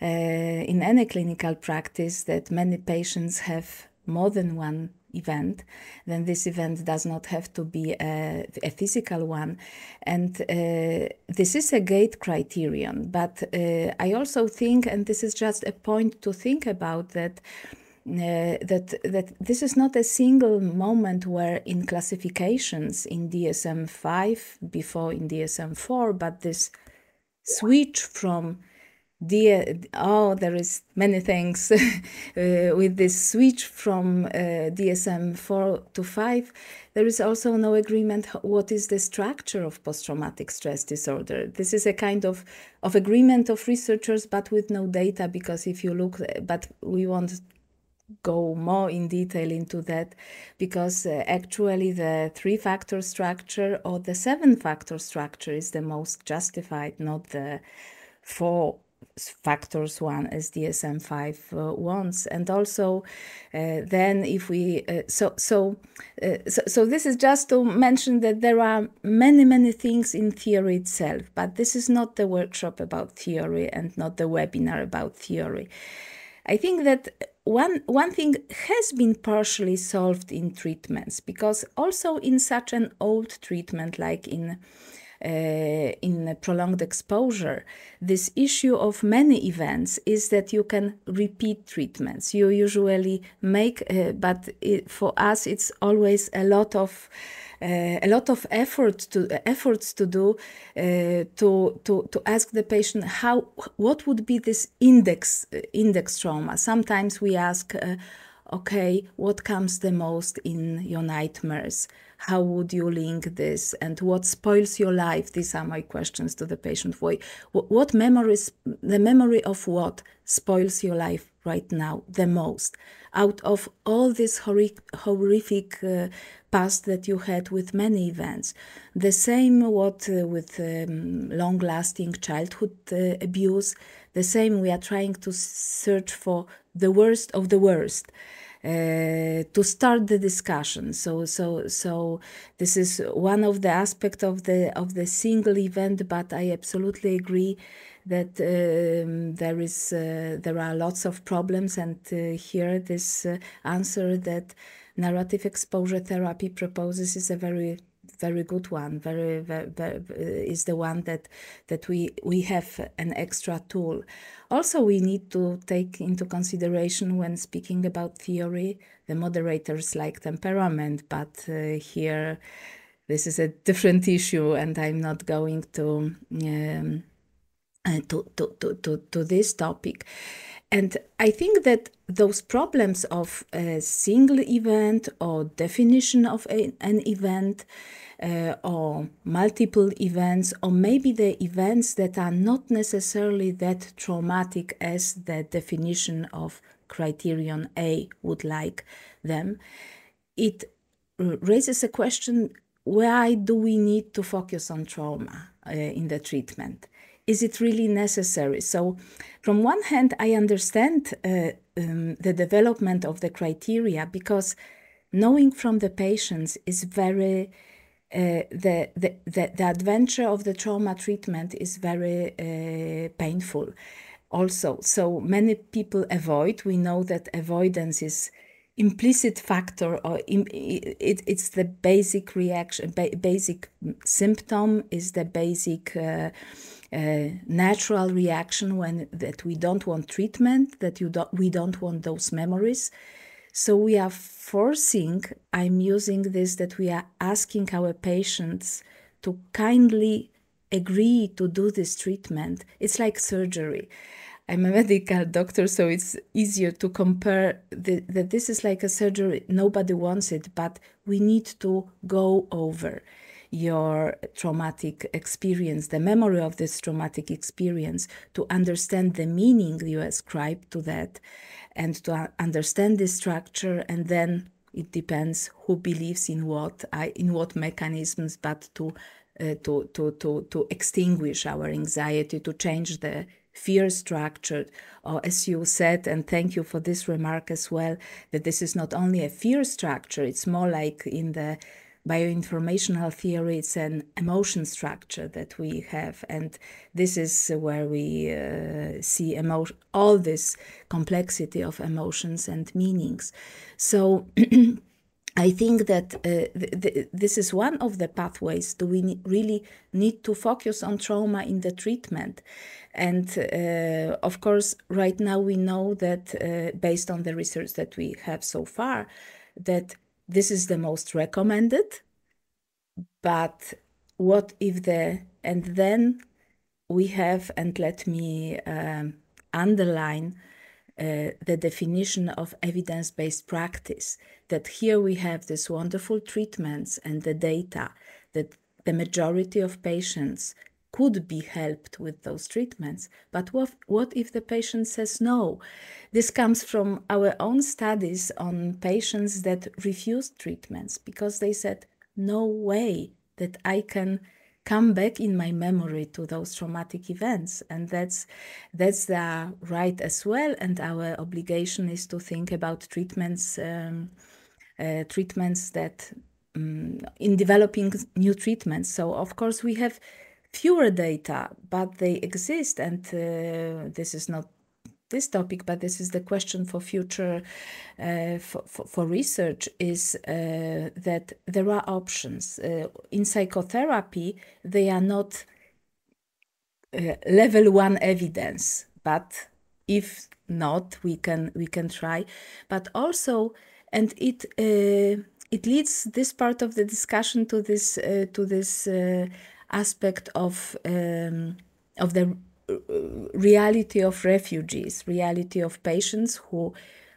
in any clinical practice that many patients have more than one event, then this event does not have to be a, a physical one. And uh, this is a gate criterion. But uh, I also think, and this is just a point to think about, that. Uh, that that this is not a single moment where in classifications in DSM 5 before in DSM 4 but this switch from the oh there is many things. Uh, with this switch from uh, DSM 4 to 5 there is also no agreement what is the structure of post-traumatic stress disorder. This is a kind of of agreement of researchers but with no data because if you look but we won't go more in detail into that because uh, actually the three factor structure or the seven factor structure is the most justified not the four factors one as DSM-5 uh, wants and also uh, then if we uh, so so, uh, so so this is just to mention that there are many many things in theory itself but this is not the workshop about theory and not the webinar about theory. I think that one one thing has been partially solved in treatments because also in such an old treatment like in in prolonged exposure, this issue of many events is that you can repeat treatments. You usually make, uh, but it, for us, it's always a lot of uh, a lot of effort to efforts to do uh, to to to ask the patient how what would be this index uh, index trauma. Sometimes we ask, uh, okay, what comes the most in your nightmares? How would you link this and what spoils your life? These are my questions to the patient. What, what memories the memory of what spoils your life right now the most? Out of all this horrific, horrific uh, past that you had with many events the same what uh, with um, long lasting childhood uh, abuse the same we are trying to search for the worst of the worst to start the discussion. So, so, so this is one of the aspects of the of the single event. But I absolutely agree that um, there is uh, there are lots of problems, and uh, here this uh, answer that narrative exposure therapy proposes is a very very good one very, very, very, is the one that that we we have an extra tool. Also we need to take into consideration when speaking about theory the moderators like temperament but uh, here this is a different issue and i'm not going to um, uh, to, to, to, to, to this topic and I think that those problems of a single event or definition of a, an event uh, or multiple events, or maybe the events that are not necessarily that traumatic as the definition of criterion A would like them, it raises a question why do we need to focus on trauma uh, in the treatment? Is it really necessary? So, from one hand, I understand uh, um, the development of the criteria because knowing from the patients is very uh, the, the, the, the adventure of the trauma treatment is very uh, painful also. So many people avoid. We know that avoidance is implicit factor or it, it, it's the basic reaction ba basic symptom is the basic uh, uh, natural reaction when that we don't want treatment that you don't we don't want those memories. So we are forcing i'm using this that we are asking our patients to kindly agree to do this treatment. It's like surgery I'm a medical doctor, so it's easier to compare the, that this is like a surgery. Nobody wants it, but we need to go over your traumatic experience, the memory of this traumatic experience, to understand the meaning you ascribe to that, and to understand the structure, and then it depends who believes in what, in what mechanisms, but to uh, to, to, to, to extinguish our anxiety, to change the fear structured, or as you said, and thank you for this remark as well, that this is not only a fear structure, it's more like in the bioinformational theory, it's an emotion structure that we have. And this is where we uh, see emotion, all this complexity of emotions and meanings. So I think that uh, th th this is one of the pathways. Do we ne really need to focus on trauma in the treatment? And uh, of course, right now we know that uh, based on the research that we have so far, that this is the most recommended. But what if the, and then we have, and let me um, underline uh, the definition of evidence based practice, that here we have these wonderful treatments and the data that the majority of patients could be helped with those treatments. But what, what if the patient says no? This comes from our own studies on patients that refused treatments because they said, no way that I can come back in my memory to those traumatic events and that's that's the right as well and our obligation is to think about treatments um, uh, treatments that um, in developing new treatments so of course we have fewer data, but they exist. And uh, this is not this topic, but this is the question for future uh, for, for, for, research is uh, that there are options. Uh, in psychotherapy, they are not uh, level one evidence, but if not, we can we can try. But also, and it uh, it leads this part of the discussion to this uh, to this aspect of um, of the uh, reality of refugees, reality of patients who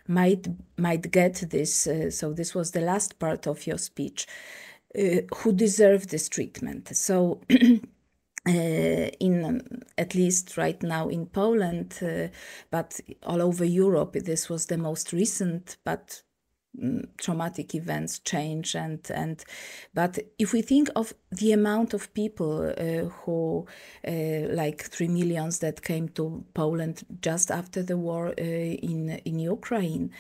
might might get this. Uh, so this was the last part of your speech. Uh, who deserve this treatment? So. Uh, in um, at least right now in Poland, uh, but all over Europe, this was the most recent, but traumatic events change and and but if we think of the amount of people uh, who uh, like 3 millions that came to Poland just after the war uh, in in Ukraine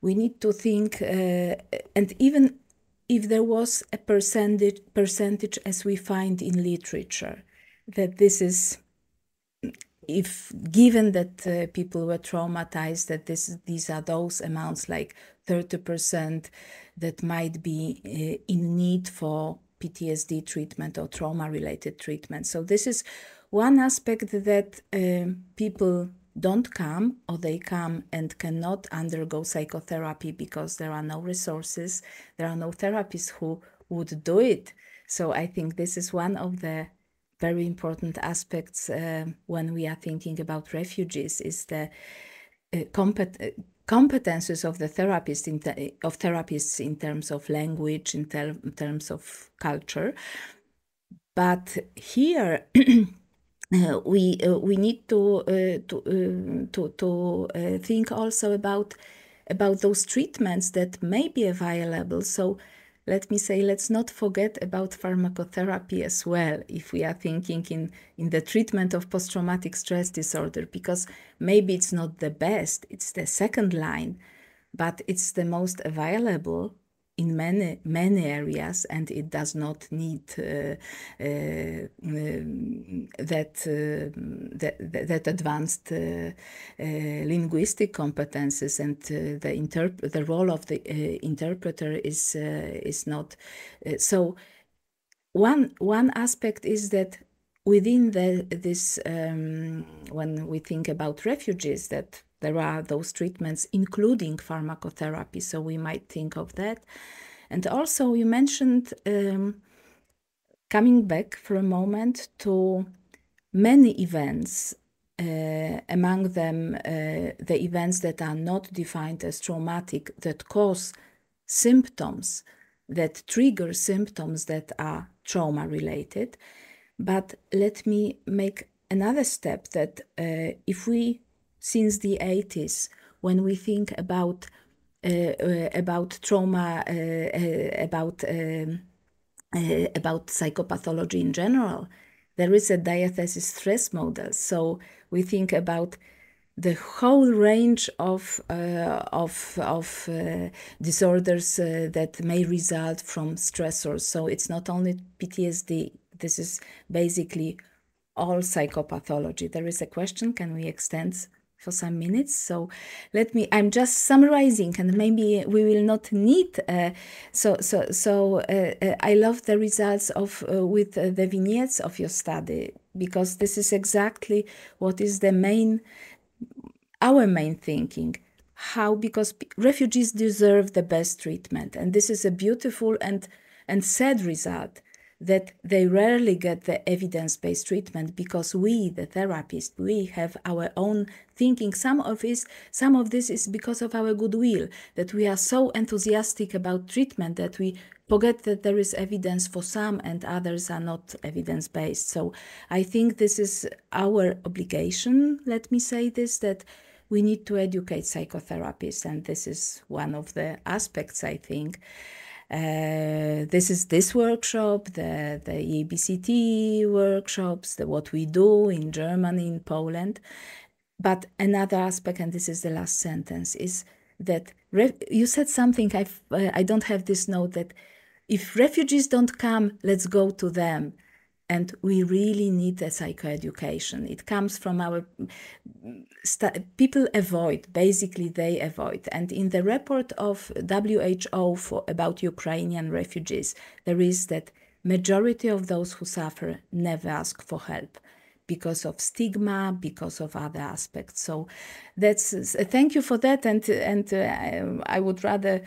we need to think uh, and even if there was a percentage percentage as we find in literature that this is if given that uh, people were traumatized that this these are those amounts like 30% that might be uh, in need for PTSD treatment or trauma related treatment. So, this is one aspect that uh, people don't come or they come and cannot undergo psychotherapy because there are no resources, there are no therapists who would do it. So, I think this is one of the very important aspects uh, when we are thinking about refugees is the uh, compet- competences of the therapist te- of therapists in terms of language, in, ter- in terms of culture. But here. Uh, we uh, we need to uh, to uh, to to uh, think also about about those treatments that may be available. So let me say, let's not forget about pharmacotherapy as well if we are thinking in, in the treatment of post traumatic stress disorder, because maybe it's not the best, it's the second line, but it's the most available in many many areas, and it does not need uh, uh, um, that, uh, that, that advanced uh, linguistic competences, and the interp- the role of the interpreter is is not so. One one aspect is that within the, this, um, when we think about refugees, that there are those treatments, including pharmacotherapy. So we might think of that. And also, you mentioned um, coming back for a moment to many events, uh, among them uh, the events that are not defined as traumatic, that cause symptoms, that trigger symptoms that are trauma related. But let me make another step that uh, if we, since the 80s, when we think about uh, uh, about trauma, uh, uh, about um, about psychopathology in general, there is a diathesis stress model. So we think about the whole range of uh, of of uh, disorders uh, that may result from stressors. So it's not only PTSD, this is basically all psychopathology. There is a question, can we extend for some minutes? So let me, I'm just summarizing and maybe we will not need, uh, so, so, so uh, uh, I love the results of, uh, with uh, the vignettes of your study because this is exactly what is the main, our main thinking how because refugees deserve the best treatment and this is a beautiful and and sad result that they rarely get the evidence-based treatment because we, the therapists, we have our own thinking. Some of this, some of this is because of our goodwill, that we are so enthusiastic about treatment that we forget that there is evidence for some and others are not evidence-based. So I think this is our obligation, let me say this, that we need to educate psychotherapists, and this is one of the aspects, I think. Uh, this is this workshop, the, the EBCT workshops, the, what we do in Germany, in Poland. But another aspect, and this is the last sentence, is that you said something, I've, uh, I don't have this note, that if refugees don't come, let's go to them and we really need a psychoeducation. It comes from our people avoid, basically they avoid. And in the report of WHO for, about Ukrainian refugees, there is that majority of those who suffer never ask for help because of stigma, because of other aspects. So that's thank you for that, and and uh, I would rather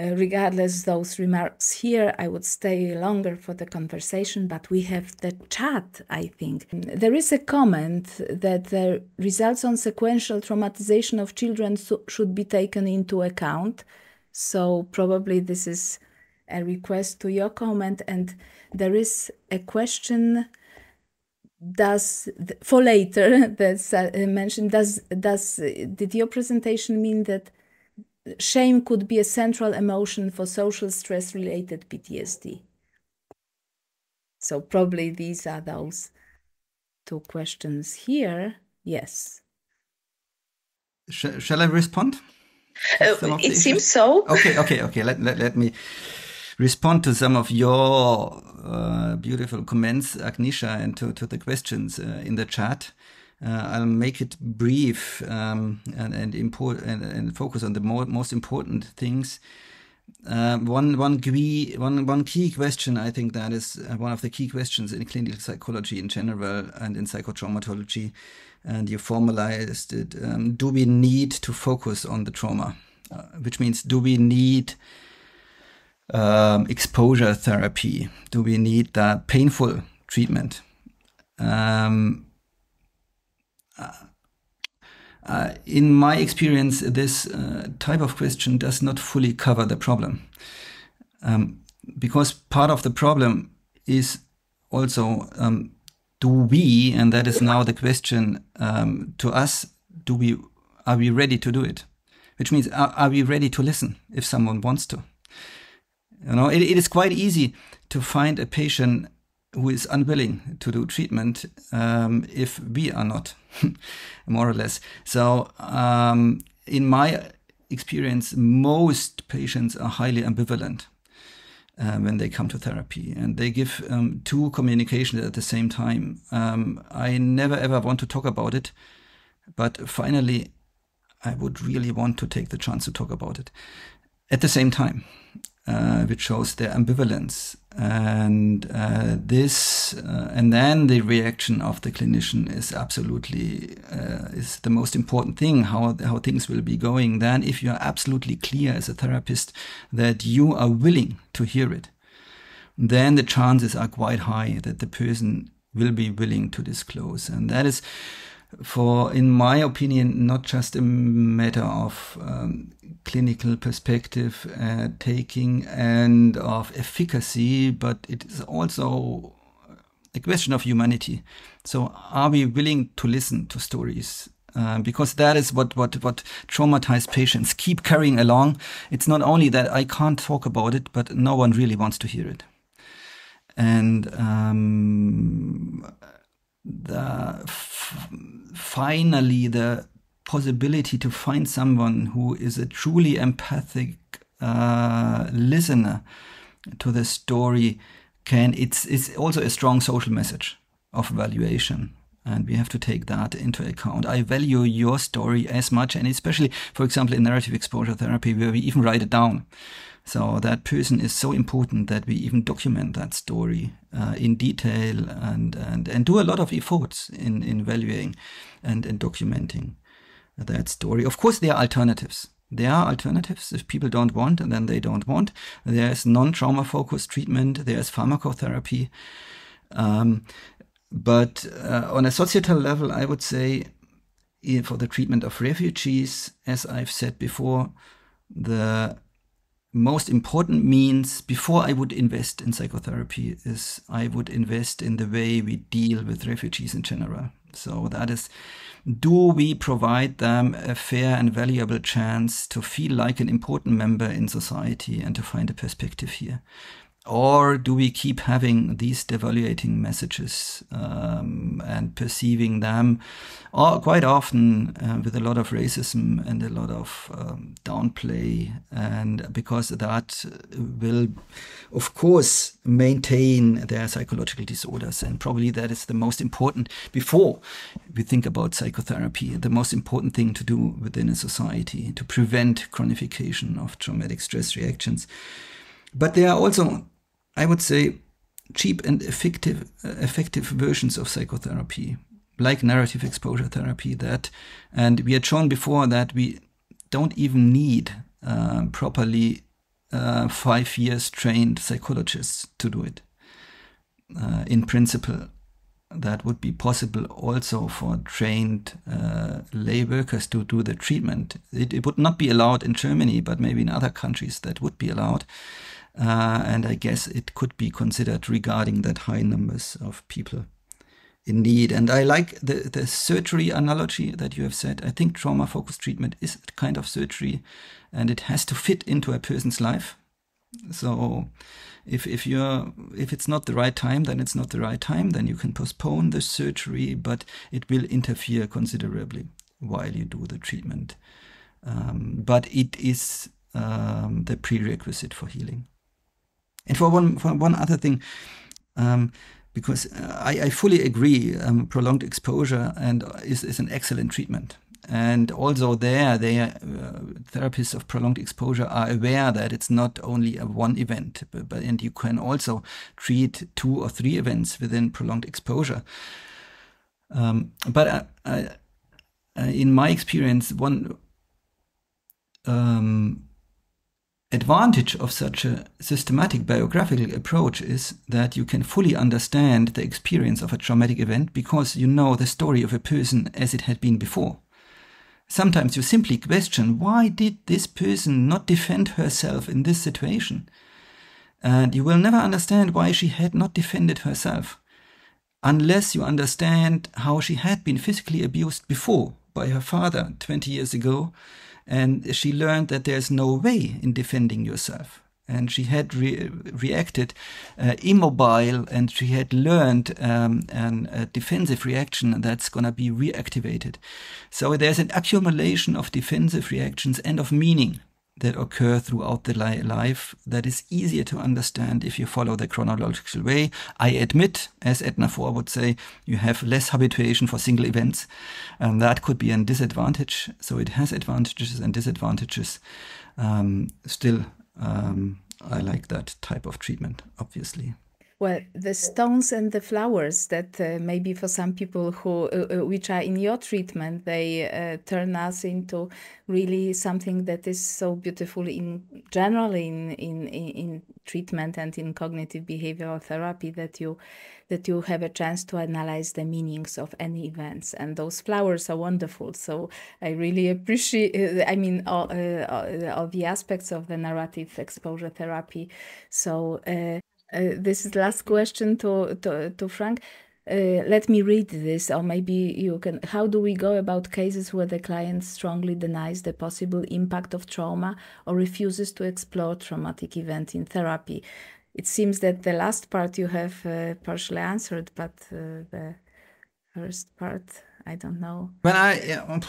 uh, regardless those remarks here, I would stay longer for the conversation, but we have the chat, I think. There is a comment that the results on sequential traumatization of children so should be taken into account. So probably this is a request to your comment, and there is a question does for later that's uh, mentioned does does did your presentation mean that shame could be a central emotion for social stress related PTSD. So, probably these are those two questions here. Yes. Sh shall I respond? Uh, it seems so. Okay, okay, okay. Let, let, let me respond to some of your uh, beautiful comments, Agnieszka, and to, to the questions uh, in the chat. Uh, I'll make it brief um, and and, import, and, and focus on the more, most important things. Uh, one one key one one key question I think that is uh, one of the key questions in clinical psychology in general and in psychotraumatology, and you formalized it. Um, do we need to focus on the trauma, uh, which means do we need um, exposure therapy? Do we need that painful treatment? Um, uh, in my experience, this uh, type of question does not fully cover the problem. Um, because part of the problem is also um, do we, and that is now the question um, to us, do we, are we ready to do it? Which means, are, are we ready to listen if someone wants to? You know, it, it is quite easy to find a patient who is unwilling to do treatment um, if we are not, more or less. So, um, in my experience, most patients are highly ambivalent uh, when they come to therapy and they give um, two communications at the same time. Um, I never ever want to talk about it, but finally, I would really want to take the chance to talk about it at the same time, uh, which shows their ambivalence. And uh, this uh, and then the reaction of the clinician is absolutely uh, is the most important thing how how things will be going. Then if you are absolutely clear as a therapist that you are willing to hear it then the chances are quite high that the person will be willing to disclose. And that is for in my opinion not just a matter of um, clinical perspective uh, taking and of efficacy, but it is also a question of humanity. So, are we willing to listen to stories? Uh, because that is what, what, what traumatized patients keep carrying along. It's not only that I can't talk about it, but no one really wants to hear it. And um, the finally the possibility to find someone who is a truly empathic uh, listener to the story can it's it's also a strong social message of valuation and we have to take that into account. I value your story as much, and especially, for example, in narrative exposure therapy, where we even write it down. So that person is so important that we even document that story uh, in detail and, and, and do a lot of efforts in, in valuing and, and documenting that story. Of course, there are alternatives. There are alternatives. If people don't want, and then they don't want. There's non-trauma focused treatment. There's pharmacotherapy. Um, but uh, on a societal level, I would say for the treatment of refugees, as I've said before, the most important means before I would invest in psychotherapy is I would invest in the way we deal with refugees in general. So that is do we provide them a fair and valuable chance to feel like an important member in society and to find a perspective here? Or do we keep having these devaluating messages um, and perceiving them or quite often uh, with a lot of racism and a lot of um, downplay? And because that will, of course, maintain their psychological disorders. And probably that is the most important, before we think about psychotherapy, the most important thing to do within a society to prevent chronification of traumatic stress reactions. But there are also I would say, cheap and effective, uh, effective versions of psychotherapy, like narrative exposure therapy. That, and we had shown before that we don't even need uh, properly uh, five years trained psychologists to do it. Uh, in principle, that would be possible also for trained uh, lay workers to do the treatment. It, it, would not be allowed in Germany, but maybe in other countries that would be allowed. Uh, and I guess it could be considered regarding that high numbers of people in need. And I like the, the surgery analogy that you have said. I think trauma focused treatment is a kind of surgery and it has to fit into a person's life. So if, if you're, if it's not the right time, then it's not the right time, then you can postpone the surgery, but it will interfere considerably while you do the treatment. Um, but it is um, the prerequisite for healing. And for one, for one other thing, um, because I, I, fully agree, um, prolonged exposure and is, is an excellent treatment. And also there, they uh, therapists of prolonged exposure are aware that it's not only a one event, but, but and you can also treat two or three events within prolonged exposure. Um, but uh, uh, in my experience, one um, advantage of such a systematic biographical approach is that you can fully understand the experience of a traumatic event because you know the story of a person as it had been before. Sometimes you simply question why did this person not defend herself in this situation? And you will never understand why she had not defended herself unless you understand how she had been physically abused before by her father 20 years ago and she learned that there's no way in defending yourself. and she had re reacted uh, immobile and she had learned um, an, a defensive reaction that's going to be reactivated. So there's an accumulation of defensive reactions and of meaning that occur throughout the li life that is easier to understand if you follow the chronological way. I admit, as Edna Foa would say, you have less habituation for single events, and that could be a disadvantage. So it has advantages and disadvantages. Um, still, um, I like that type of treatment, obviously. Well, the stones and the flowers that uh, maybe for some people who uh, uh, which are in your treatment, they uh, turn us into really something that is so beautiful in general in, in in treatment and in cognitive behavioral therapy that you that you have a chance to analyze the meanings of any events. And those flowers are wonderful. So i really appreciate uh, i mean all, uh, all the aspects of the narrative exposure therapy. So uh, this is the last question to, to, to Frank. Uh, let me read this, or maybe you can. How do we go about cases where the client strongly denies the possible impact of trauma or refuses to explore traumatic event in therapy? It seems that the last part you have uh, partially answered, but uh, the first part, I don't know. When I yeah, um,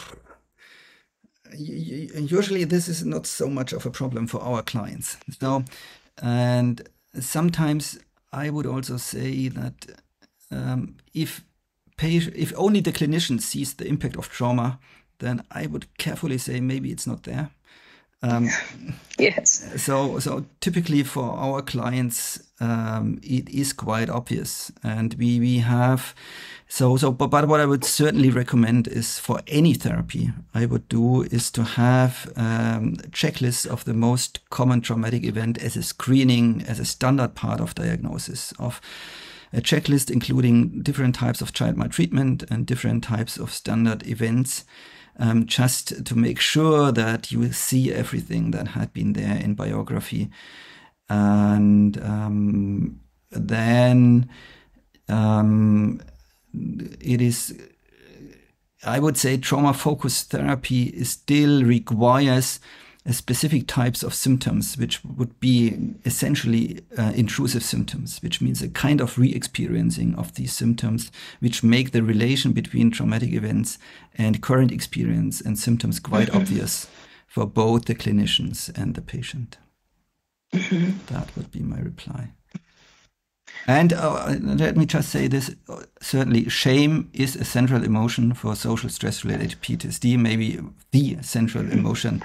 usually this is not so much of a problem for our clients. So, and sometimes I would also say that um, if if only the clinician sees the impact of trauma, then I would carefully say maybe it's not there. Um, yes. So, so typically for our clients, um, it is quite obvious, and we we have so so. But, but what I would certainly recommend is for any therapy I would do is to have um, checklists of the most common traumatic event as a screening as a standard part of diagnosis of a checklist including different types of child maltreatment and different types of standard events um, just to make sure that you see everything that had been there in biography. And um, then um, it is, I would say, trauma focused therapy still requires specific types of symptoms, which would be essentially uh, intrusive symptoms, which means a kind of re-experiencing of these symptoms, which make the relation between traumatic events and current experience and symptoms quite mm-hmm. obvious for both the clinicians and the patient. Mm-hmm. That would be my reply. And uh, let me just say this certainly, shame is a central emotion for social stress related PTSD, maybe the central emotion.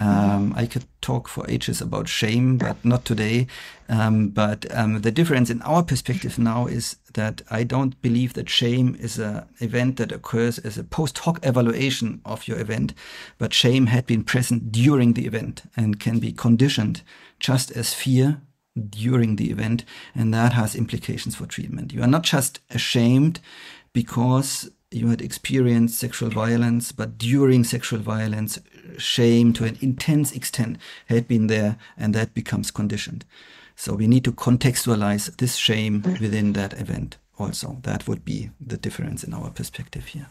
Um, I could talk for ages about shame, but not today. Um, but um, the difference in our perspective now is that I don't believe that shame is an event that occurs as a post hoc evaluation of your event, but shame had been present during the event and can be conditioned just as fear during the event, and that has implications for treatment. You are not just ashamed because you had experienced sexual violence, but during sexual violence, shame to an intense extent had been there, and that becomes conditioned. So we need to contextualize this shame within that event also. That would be the difference in our perspective here.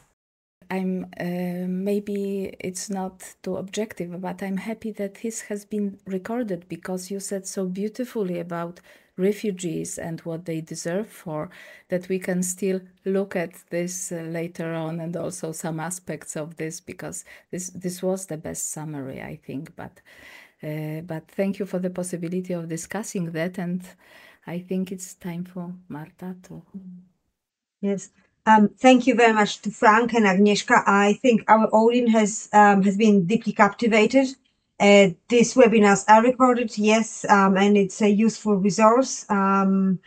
I'm uh, maybe it's not too objective, but I'm happy that this has been recorded because you said so beautifully about refugees and what they deserve for, that we can still look at this uh, later on and also some aspects of this because this this was the best summary I think. But uh, but thank you for the possibility of discussing that, and I think it's time for Marta to. Yes. Um, thank you very much to Frank and Agnieszka. I think our audience has um, has been deeply captivated uh, these webinars are recorded, yes, um, and it's a useful resource. Um,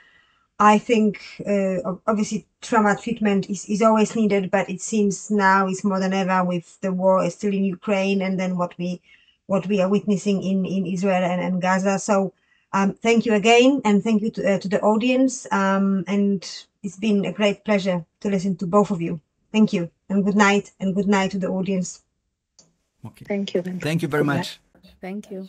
I think uh, obviously trauma treatment is, is always needed, but it seems now is more than ever with the war still in Ukraine and then what we what we are witnessing in, in Israel and, and Gaza. So um, thank you again, and thank you to, uh, to the audience. Um, and it's been a great pleasure to listen to both of you. Thank you, and good night, and good night to the audience. Okay. Thank you. Thank you very much. Thank you.